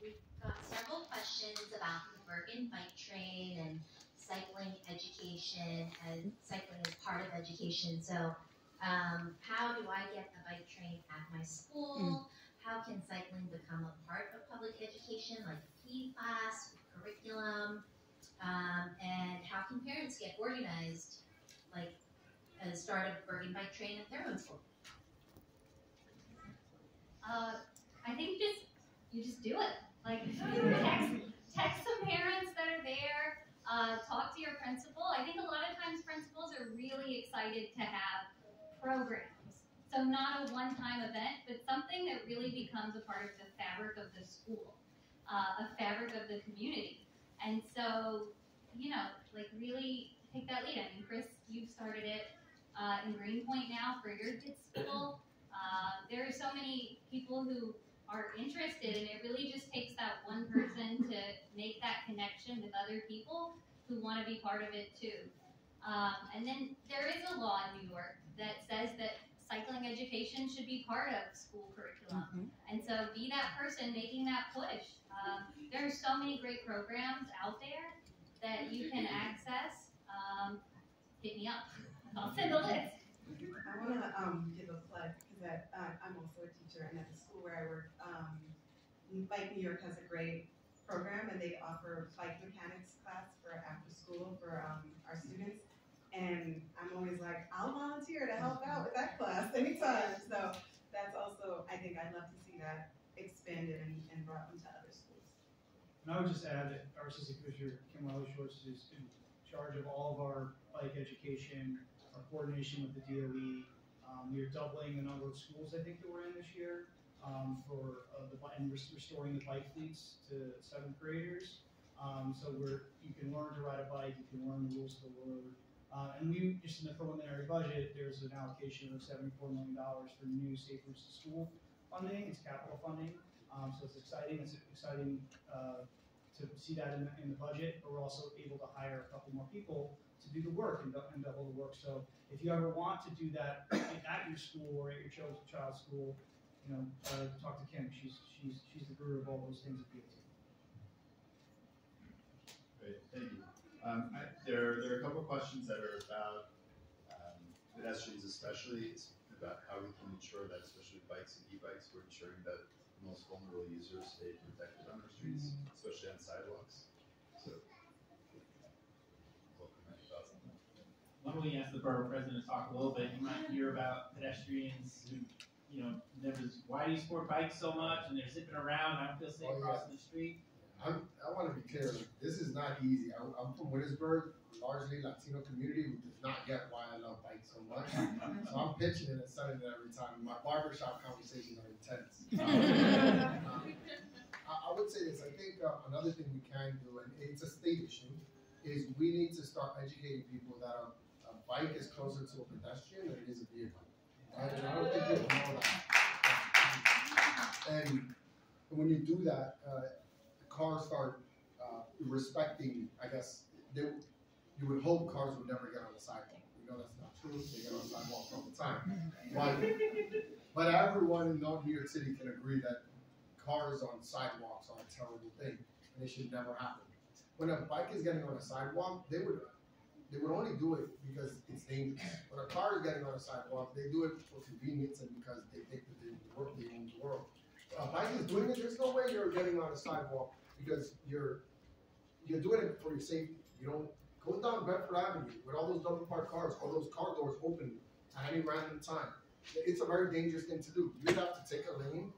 We've got several questions about the Bergen bike train and cycling education, and cycling is part of education. So, um, how do I get a bike train at my school? How can cycling become a part of public education, like PE class, curriculum? Um, and how can parents get organized, like and start a Bergen bike train at their own school? Uh, I think just you just do it. Like text, text some parents that are there. Uh, talk to your principal. I think a lot of times principals are really excited to have programs. So not a one-time event, but something that really becomes a part of the fabric of the school, uh, a fabric of the community. And so, you know, like really take that lead. I mean, Chris, you've started it uh, in Greenpoint now for your kids' school. Uh, there are so many people who are interested, and it really just takes that one person to make that connection with other people who want to be part of it too. Um, and then there is a law in New York that says that cycling education should be part of school curriculum. And so be that person making that push. Um, there are so many great programs out there that you can access. Um, hit me up. I'll send a list. I want to um, give a plug because uh, I'm also a teacher, and at the school where I work, um, Bike New York has a great program, and they offer bike mechanics class for after school for um, our students. And I'm always like, I'll volunteer to help out with that class anytime. So that's also, I think I'd love to see that expanded and, and brought into other schools. And I would just add that our assistant commissioner, Kim Wiley-Schwartz, is in charge of all of our bike education, our coordination with the DOE. Um, we are doubling the number of schools I think that we're in this year um, for uh, the and restoring the bike fleets to seventh graders. Um, so we're you can learn to ride a bike, you can learn the rules of the road. Uh, and we just in the preliminary budget, there's an allocation of $74 million for new safe routes to school funding. It's capital funding, um, so it's exciting. It's exciting uh, to see that in the, in the budget, but we're also able to hire a couple more people to do the work and, and double the work. So if you ever want to do that at your school or at your child's, child's school, you know, uh, talk to Kim. She's she's she's the guru of all those things at DOT. Great, thank you. Um, I, there, there are a couple of questions that are about um, pedestrians, especially. It's about how we can ensure that, especially bikes and e-bikes, we're ensuring that the most vulnerable users stay protected on our streets, especially on sidewalks. So, welcome any thoughts on that? When we ask the borough president to talk a little bit, you might hear about pedestrians who, you know, never, why do you sport bikes so much? And they're zipping around, I don't feel safe Oh, yeah. crossing the street. I'm, I want to be clear. This is not easy. I'm, I'm from Williamsburg, largely Latino community, who does not get why I love bikes so much. so I'm pitching it and sending it every time. My barbershop conversations are intense. Um, I, I would say this. I think uh, another thing we can do, and it's a state issue, is we need to start educating people that a, a bike is closer to a pedestrian than it is a vehicle. Right? And I don't think people know that. And when you do that, uh, cars start uh, respecting, I guess, they, you would hope cars would never get on the sidewalk. We know that's not true. They get on the sidewalk all the time. But, but everyone in New York City can agree that cars on sidewalks are a terrible thing, and it should never happen. When a bike is getting on a sidewalk, they would they would only do it because it's dangerous. When a car is getting on a sidewalk, they do it for convenience and because they think that they work they own the world. A bike is doing it. There's no way you're getting on a sidewalk because you're you're doing it for your safety. You don't go down Bedford Avenue with all those double parked cars, all those car doors open at any random time. It's a very dangerous thing to do. You have to take a lane,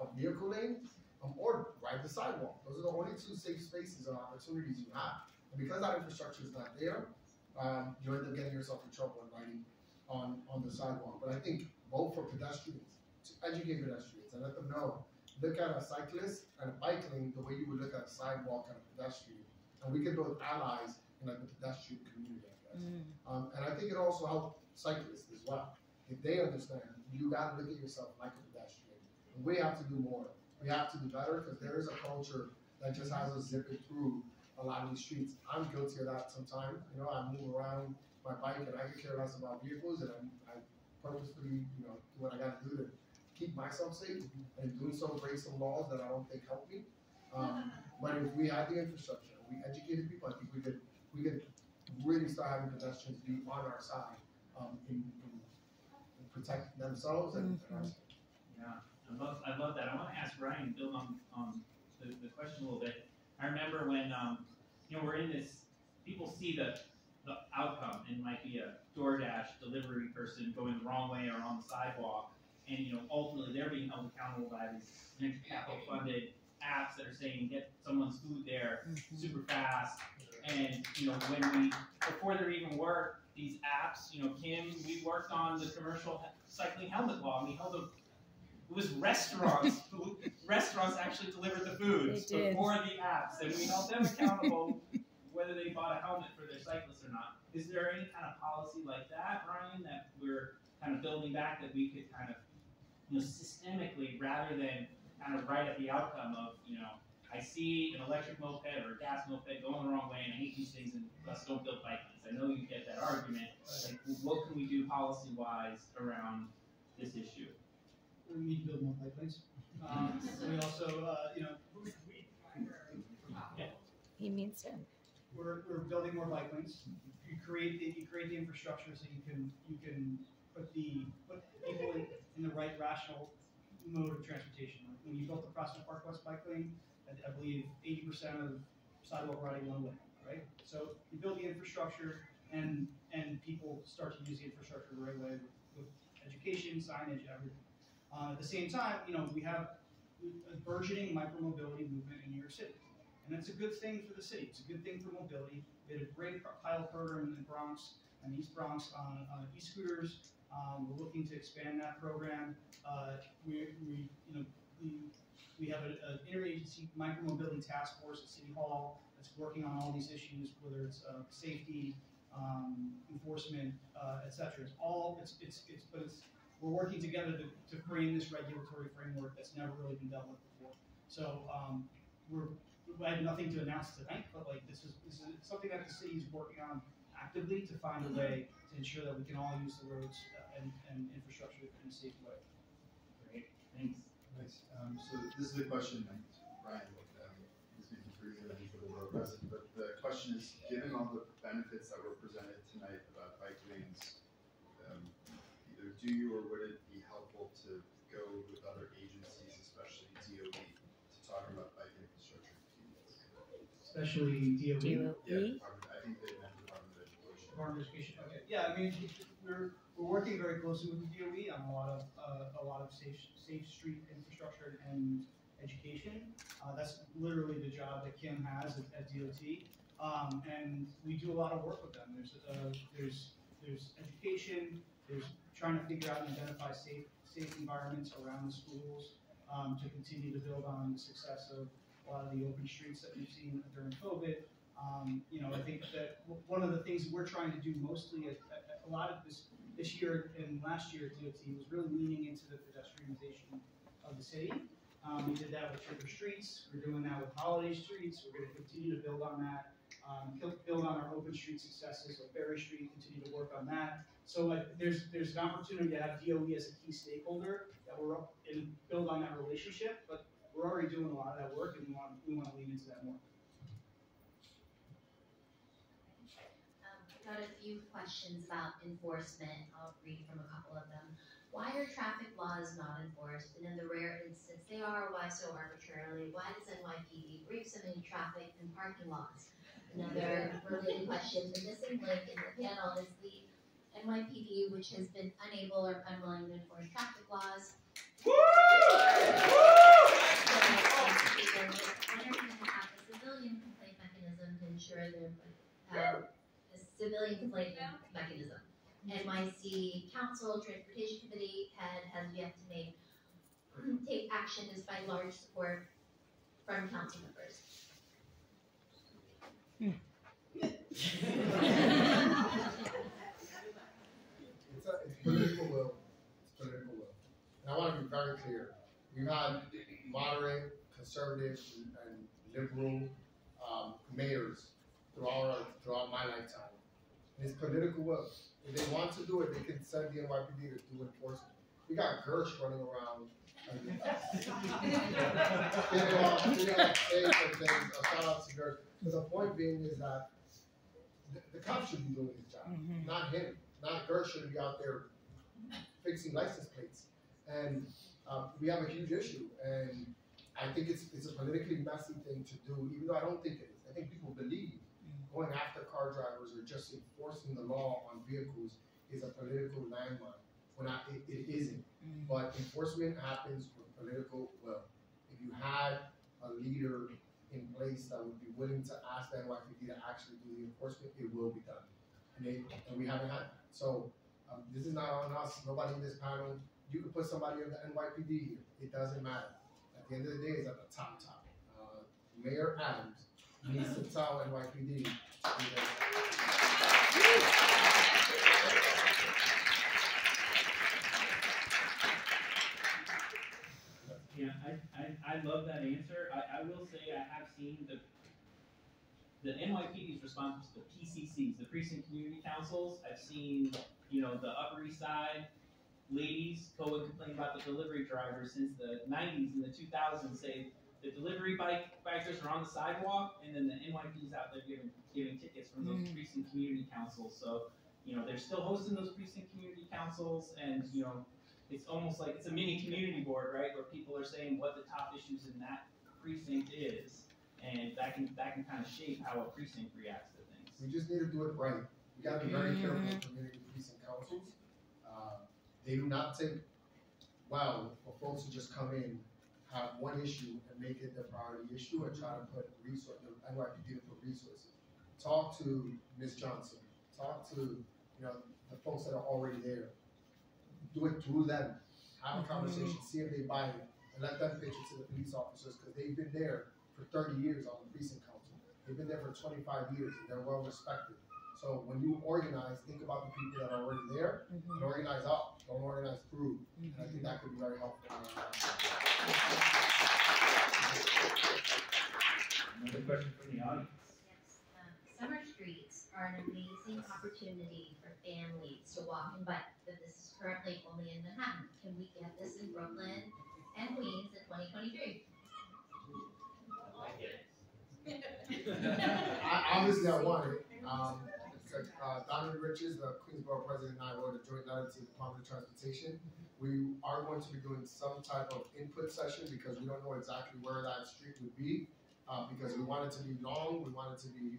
a vehicle lane, um, or ride the sidewalk. Those are the only two safe spaces and opportunities you have. And because that infrastructure is not there, um, you end up getting yourself in trouble and riding on, on the sidewalk. But I think both for pedestrians, to educate pedestrians and let them know look at a cyclist and a bike lane the way you would look at a sidewalk and a pedestrian. And we can build allies in like the pedestrian community, I guess. Um, and I think it also helps cyclists as well. If they understand, you gotta look at yourself like a pedestrian. And we have to do more. We have to do better because there is a culture that just has us zipping through a lot of these streets. I'm guilty of that sometimes. You know, I move around my bike and I could care less about vehicles and I'm, I purposefully, you know, do what I gotta do to keep myself safe and doing so break some laws that I don't think help me. Um, but if we had the infrastructure, we educated people, I think we could we could really start having pedestrians be on our side um, in, in, in protect themselves and, and us. Yeah, I love, I love that. I want to ask Ryan, build on, on the, the question a little bit. I remember when, um, you know, we're in this, people see the, the outcome. It might be a DoorDash delivery person going the wrong way or on the sidewalk, and you know ultimately they're being held accountable by these venture capital funded apps that are saying get someone's food there super fast. And you know when we before there even were these apps, you know Kim, we worked on the commercial cycling helmet law. and We held a it was restaurants who restaurants actually delivered the did. before the apps, and we held them accountable whether they bought a helmet for their cyclist or not. Is there any kind of policy like that, Ryan, that we're kind of building back that we could kind of, you know, systemically rather than kind of right at the outcome of, you know, I see an electric moped or a gas moped going the wrong way and I hate these things and thus don't build bike lanes. I know you get that argument. Like, what can we do policy wise around this issue? We need to build more bike lanes. Um, we also, uh, you know, He means to. we're, we're building more bike lanes. You create the, you create the infrastructure so you can, you can put the, put people in, in the right rational mode of transportation. When you built the Prospect Park West bike lane, I, I believe eighty percent of sidewalk riding one way, right? So you build the infrastructure and, and people start to use the infrastructure the right way with, with education, signage, everything. Uh, at the same time, you know, we have a burgeoning micromobility movement in New York City. And that's a good thing for the city. It's a good thing for mobility. We had a great pilot program in the Bronx and East Bronx on, on e-scooters. Um, we're looking to expand that program. Uh, we, we, you know, we, we have an interagency micromobility task force at City Hall that's working on all these issues, whether it's uh, safety, um, enforcement, uh, et cetera. It's all, it's, it's, it's, but it's, we're working together to, to frame this regulatory framework that's never really been dealt with before. So, um, we're, I have nothing to announce tonight, but like, this is, this is something that the city is working on actively to find a way to ensure that we can all use the roads uh, and, and infrastructure in a safe way. Great, thanks. Nice. Um, so this is a question that Ryan would, um, is maybe for you and for the board president, but the question is, given all the benefits that were presented tonight about bike lanes, either do you or would it be helpful to go with other agencies, especially DOE, to talk about bike infrastructure? Especially DOE. Yeah, Department- I think they meant Department of Education. Department of Education, okay, yeah, I mean, we're, we're working very closely with the DOE on a lot of, uh, a lot of safe, safe street infrastructure and education. Uh, that's literally the job that Kim has at, at DOT. Um, and we do a lot of work with them. There's, uh, there's, there's education, there's trying to figure out and identify safe, safe environments around the schools, um, to continue to build on the success of a lot of the open streets that we've seen during COVID. Um, you know, I think that one of the things we're trying to do mostly, at, at, a lot of this, this year and last year at DOT was really leaning into the pedestrianization of the city. Um, we did that with Trigger Streets, we're doing that with Holiday Streets, we're gonna continue to build on that. Um, build- on our open street successes like Berry Street, continue to work on that. So like, there's, there's an opportunity to have DOE as a key stakeholder that we're up and build on that relationship, but we're already doing a lot of that work and we want, we wanna lean into that more. Um, I got a few questions about enforcement. I'll read from a couple of them. Why are traffic laws not enforced? And in the rare instance they are, why so arbitrarily? Why does NYPD break so many traffic and parking laws? Another related question, the missing link in the panel is the NYPD, which has been unable or unwilling to enforce traffic laws. So, When are we gonna civilian complaint mechanism to ensure their, um, a civilian complaint mechanism. NYC Council Transportation Committee had, has yet to make, take action despite large support from council members. It's, a, it's political will. It's political will. And I want to be very clear. We've had moderate, conservative, and, and liberal um, mayors throughout, our- throughout my lifetime. And it's political will. If they want to do it, they can send the NYPD to do enforcement. We got Gersh running around. And- Giving off, giving off tapes things. A shout out to Gersh. But the point being is that the, the cops should be doing his job, not him. Not Gersh should be out there fixing license plates. And um, we have a huge issue, and I think it's it's a politically messy thing to do. Even though I don't think it is, I think people believe going after car drivers or just enforcing the law on vehicles is a political landmine. When I, it, it isn't. But enforcement happens with political will. If you had a leader in place that would be willing to ask the NYPD to actually do the enforcement, it will be done. And they, and we haven't had, so, um, this is not on us, nobody in this panel, you could put somebody in the NYPD here, it doesn't matter. At the end of the day, it's at the top, top. Uh, Mayor Adams needs to tell NYPD. I, I, I love that answer. I, I will say I have seen the the NYPD's response to the PCCs, the precinct community councils. I've seen, you know, the Upper East Side ladies go and complain about the delivery drivers since the 90s and the 2000s. Say the delivery bike bikers are on the sidewalk, and then the NYPD's out there giving giving tickets from those Mhm. precinct community councils. So, you know, they're still hosting those precinct community councils, and you know, it's almost like it's a mini community board, right, where people are saying what the top issues in that precinct is, and that can that can kind of shape how a precinct reacts to things. We just need to do it right. We gotta be very careful with community precinct councils. Uh, They do not take well for folks to just come in, have one issue and make it their priority issue and try to put resource, the NYPD to put resources. Talk to Ms. Johnson, talk to, you know, the folks that are already there. Do it through them, have a conversation, see if they buy it, and let them pitch it to the police officers, cause they've been there for thirty years on the precinct council. They've been there for twenty-five years, and they're well respected. So when you organize, think about the people that are already there, and organize up, don't organize through. And I think that could be very helpful. Another question from the audience. Yes, um, summer streets are an amazing opportunity for families to walk and bike, but this is currently only in Manhattan. Can we get this in Brooklyn and Queens in twenty twenty-three? I, obviously, I want it. Um, uh, Donovan Richards, the Queensborough president, and I wrote a joint letter to the Department of Transportation. We are going to be doing some type of input session because we don't know exactly where that street would be. Uh, because we want it to be long, we want it to be,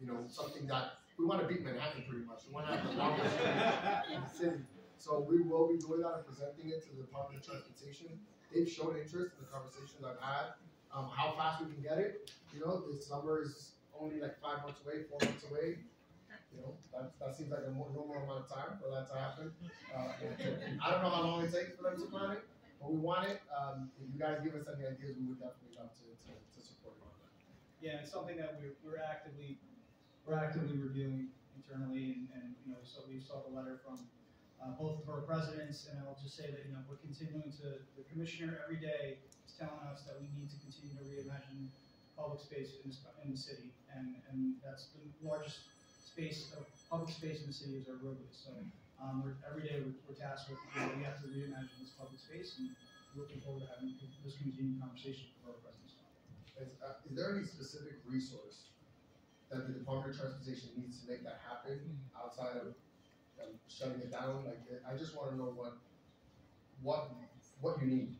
you know, something that, we want to beat Manhattan pretty much. We want to have the longest in the city. So we will be doing that and presenting it to the Department of Transportation. They've shown interest in the conversations I've had, um, how fast we can get it. You know, this summer is only like five months away, four months away. You know, that, that seems like a more normal amount of time for that to happen. Uh, I don't know how long it takes for them to plan it, but we want it. Um, if you guys give us any ideas, we would definitely love to, to, to support that. Yeah, it's something that we're, we're actively, we're actively reviewing internally, and, and, you know, so we saw the letter from, uh, both of our presidents, and I'll just say that, you know, we're continuing to, the commissioner every day is telling us that we need to continue to reimagine public space in in the city, and, and that's the largest space of, public space in the city is our roadways, so, um, we're, every day we're, we're tasked with, you know, we have to reimagine this public space, and looking forward to having this continued conversation with our presidents. Is, uh, is there any specific resource that the Department of Transportation needs to make that happen outside of um, shutting it down? Like, I just want to know what, what, what you need.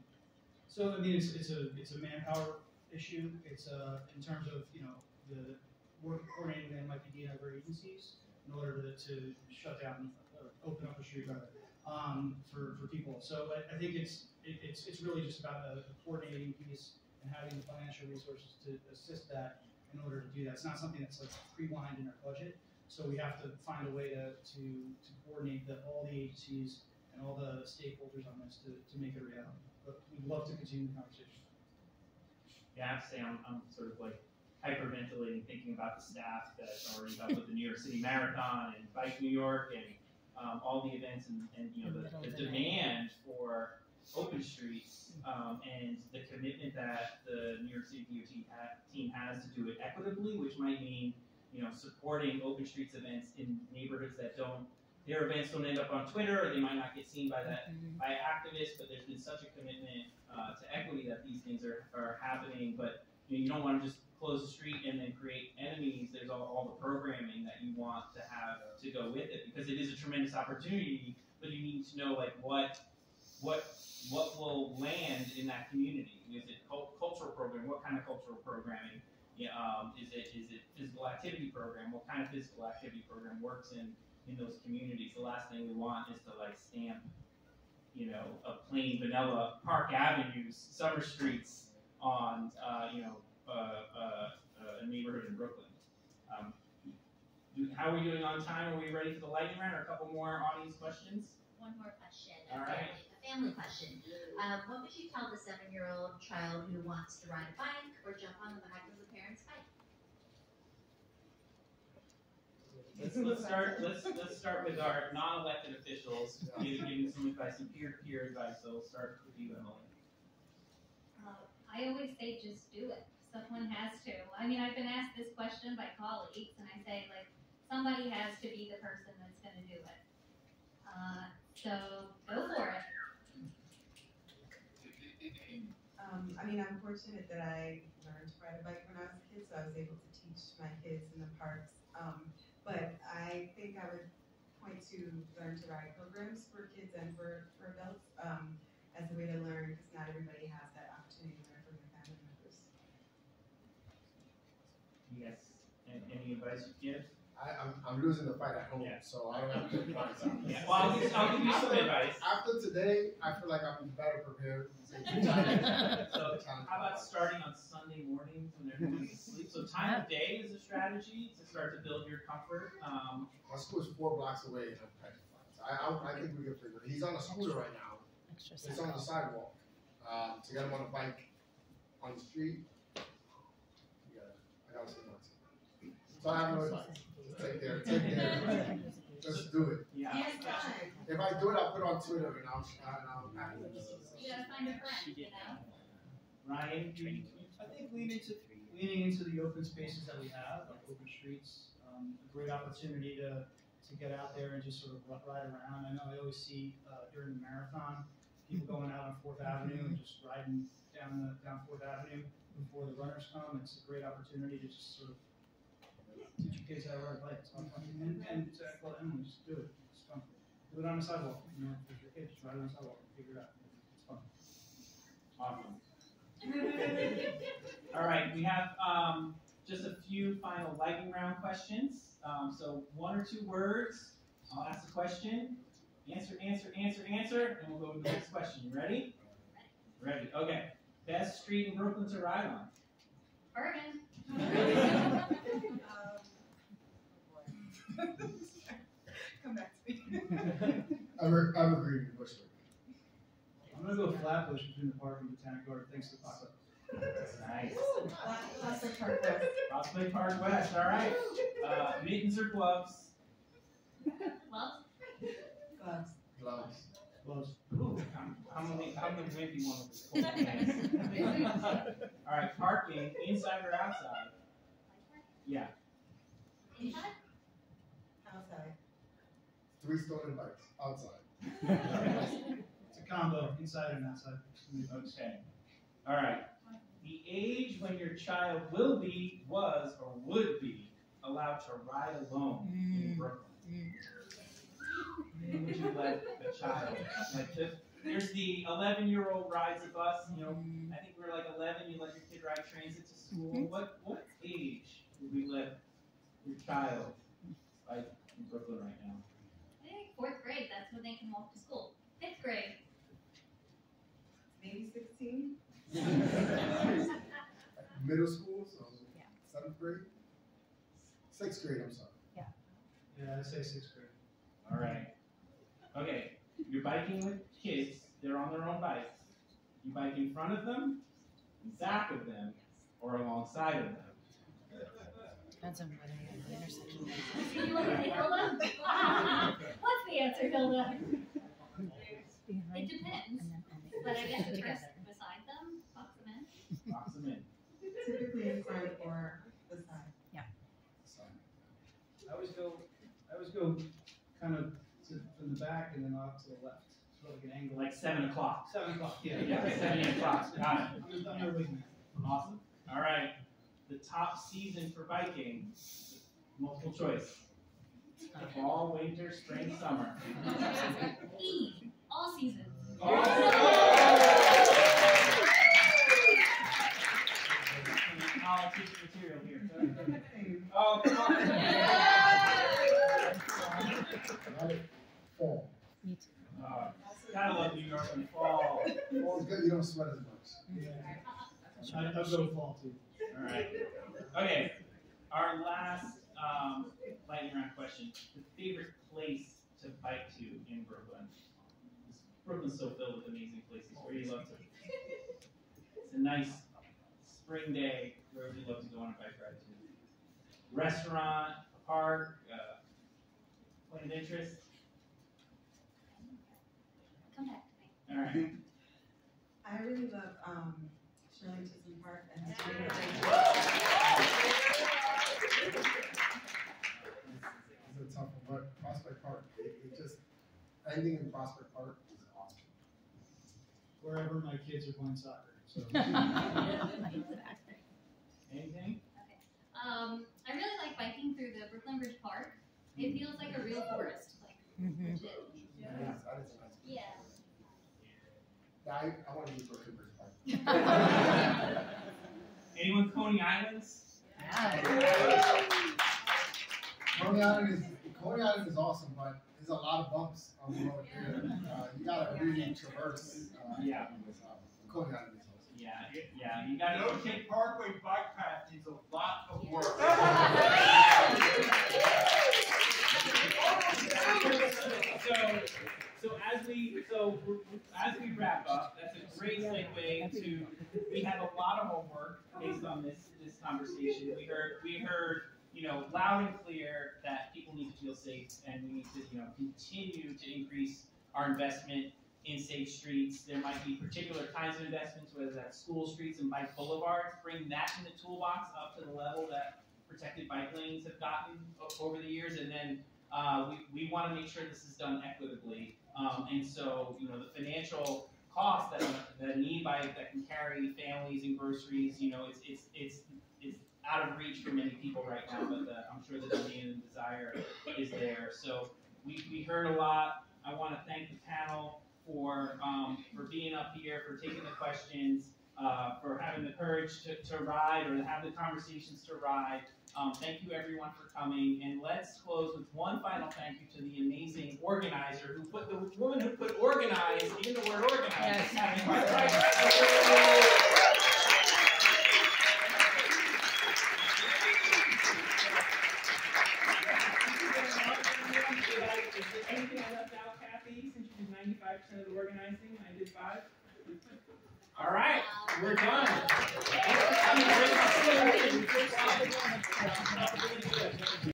So I mean, it's, it's a it's a manpower issue. It's uh in terms of you know the work coordinating the NYPD and other agencies in order to, to shut down or open up a street rather um, for, for people. So I, I think it's it, it's it's really just about a coordinating piece and having the financial resources to assist that in order to do that. It's not something that's like pre-lined in our budget. So we have to find a way to to, to coordinate the, all the agencies and all the stakeholders on this to, to make it a reality. But we'd love to continue the conversation. Yeah, I have to say I'm, I'm sort of like hyperventilating thinking about the staff that's already up with the New York City Marathon and Bike New York and um, all the events and, and you know the, the demand for open streets um, and the commitment that the New York City DOT ha- team has to do it equitably, which might mean you know supporting open streets events in neighborhoods that don't their events don't end up on Twitter or they might not get seen by that by activists, but there's been such a commitment uh, to equity that these things are, are happening. But you, know, you don't want to just close the street and then create enemies. There's all, all the programming that you want to have to go with it because it is a tremendous opportunity. But you need to know like what what what will land in that community. Is it cult- cultural program? What kind of cultural programming? Yeah, um, is it is it physical activity program? What kind of physical activity program works in in those communities? The last thing we want is to like stamp, you know, a plain vanilla Park Avenues, summer streets on uh, you know uh, uh, a neighborhood in Brooklyn. Um, how are we doing on time? Are we ready for the lightning round or a couple more audience questions? One more question, All right. Family, question. Um, what would you tell the seven-year-old child who wants to ride a bike or jump on the back of the parent's bike? Let's, let's start. Let's let's start with our non-elected officials, giving, giving some advice, some peer-to-peer advice. So we'll start with you, Emily. Uh, I always say just do it. Someone has to. I mean, I've been asked this question by colleagues, and I say like somebody has to be the person that's going to do it. Uh, so go for it. Um, I mean, I'm fortunate that I learned to ride a bike when I was a kid, so I was able to teach my kids in the parks. Um, but I think I would point to learn to ride programs for kids and for, for adults um, as a way to learn, because not everybody has that opportunity to learn from their family members. Yes. And any advice you give? I, I'm, I'm losing the fight at home, so I don't have to advise. Yeah, well, I'll give- I'll give you some After- advice. After today, I feel like I'm better prepared. so how about starting on Sunday mornings when they're going to sleep? So time of day is a strategy to start to build your comfort. Um, My school is four blocks away, and I'm petrified. I, I, I think we can figure it. He's on a scooter right now. It's on the sidewalk. Um, to get him on a bike on the street, yeah, I gotta say no. So I have no advice. Take there, take care. Just do it. Yeah. If I do it, I'll put it on Twitter and I'll, and I'll. You gotta find a friend, you know. Ryan, I think leaning into leaning into the open spaces that we have, like open streets, um, a great opportunity to to get out there and just sort of ride around. I know I always see uh, during the marathon people going out on Fourth Avenue and just riding down the down Fourth Avenue before the runners come. It's a great opportunity to just sort of teach your kids how to ride a bike. It's fun. And and to well, Emily, just do it. It's fun. Do it on the sidewalk. You know, if your kids, just ride on the sidewalk. Figure it out. It's fun. Awesome. All right, we have um, just a few final lightning round questions. Um, so one or two words. I'll ask the question. Answer, answer, answer, answer, and we'll go to the next question. You ready? Ready. Okay. Best street in Brooklyn to ride on. Bourbon. Come back to me. I'm, re- I'm agreeing with Bushwick. I'm gonna go Flatbush between the park and Botanic Garden. Thanks to Paco. Nice. Prospect Park West. Prospect Park West. All right. Uh, mittens or gloves? Gloves. Gloves. Gloves. Gloves. Ooh, I'm, I'm gonna, I'm gonna maybe one of those. All right, parking inside or outside? Yeah. Inside? Outside. Three stolen bikes outside. It's a combo, inside and outside. Okay. All right. The age when your child will be, was, or would be allowed to ride alone in mm. Brooklyn. When would you let the child? Like this, there's the 11 year old rides the bus. You know, I think we're like 11. You let your kid ride transit to school. Mm-hmm. What what age would we let your child ride in Brooklyn right now? I think fourth grade, that's when they can walk to school. Fifth grade. Maybe 16? Middle school, so seventh grade? Sixth grade, I'm sorry. Yeah, Yeah, I'd say sixth grade. All right. Okay, you're biking with kids. They're on their own bikes. You bike in front of them, back of them, or alongside of them. Depends on whether you're at the intersection. You look at Hilda? What's the answer, Hilda? It depends. But I guess the person beside them, box them in. Box them in. Typically in front or the side. I always go, I always go kind of to, from the back and then off to the left. So like an angle. Like seven o'clock. Seven o'clock, yeah. Yeah, seven o'clock. Got it. I'm just, I'm your wingman. Awesome. All right. The top season for biking, multiple choice. Fall, winter, spring, summer. E, all seasons. all teaching material here. Oh, come on. Fall. Uh, gotta love New York in fall. Fall's good, you don't sweat as much. Yeah. I, I'll go fall too. All right. Okay. Our last um, lightning round question: the favorite place to bike to in Brooklyn? Brooklyn's so filled with amazing places. Where do you love to? It's a nice spring day. Where would you love to go on a bike ride to? Restaurant, park, uh, point of interest. Come back. All right. I really love um, Shirley Chisholm Park and it's really It's a tough one, but Prospect Park, it, it just, anything in Prospect Park is awesome. Wherever my kids are playing soccer, so. Anything? Um, I really like biking through the Brooklyn Bridge Park. It feels like a real forest, like legit. That is, that is a. Yeah. Yeah, I, I want to use Brooklyn Bridge Park. Anyone Coney Islands? Coney Island is, Coney Island is awesome, but there's a lot of bumps on the road there. Uh, you gotta really traverse, uh, Yeah. Coney Island is awesome. Yeah, yeah, you gotta. Ocean Parkway bike path needs a lot of work. So, so as we so as we wrap up, that's a great segue to. We have a lot of homework based on this this conversation. We heard we heard you know loud and clear that people need to feel safe, and we need to you know continue to increase our investment in safe streets. There might be particular kinds of investments, whether that's school streets and bike boulevards. Bring that in the toolbox up to the level that protected bike lanes have gotten over the years, and then uh, we, we want to make sure this is done equitably. Um, and so, you know, the financial cost that that an e-bike that can carry families and groceries, you know, it's it's it's it's out of reach for many people right now. But the, I'm sure the demand and desire is there. So we, we heard a lot. I want to thank the panel for um, for being up here, for taking the questions, uh, for having the courage to, to ride or to have the conversations to ride. Um, thank you everyone for coming, and let's close with one final thank you to the amazing organizer who put the woman who put organize in the word organize. Yes. having my right. Is there anything I left out, Kathy, since you did ninety-five percent of the organizing, I did five? All right, we're done.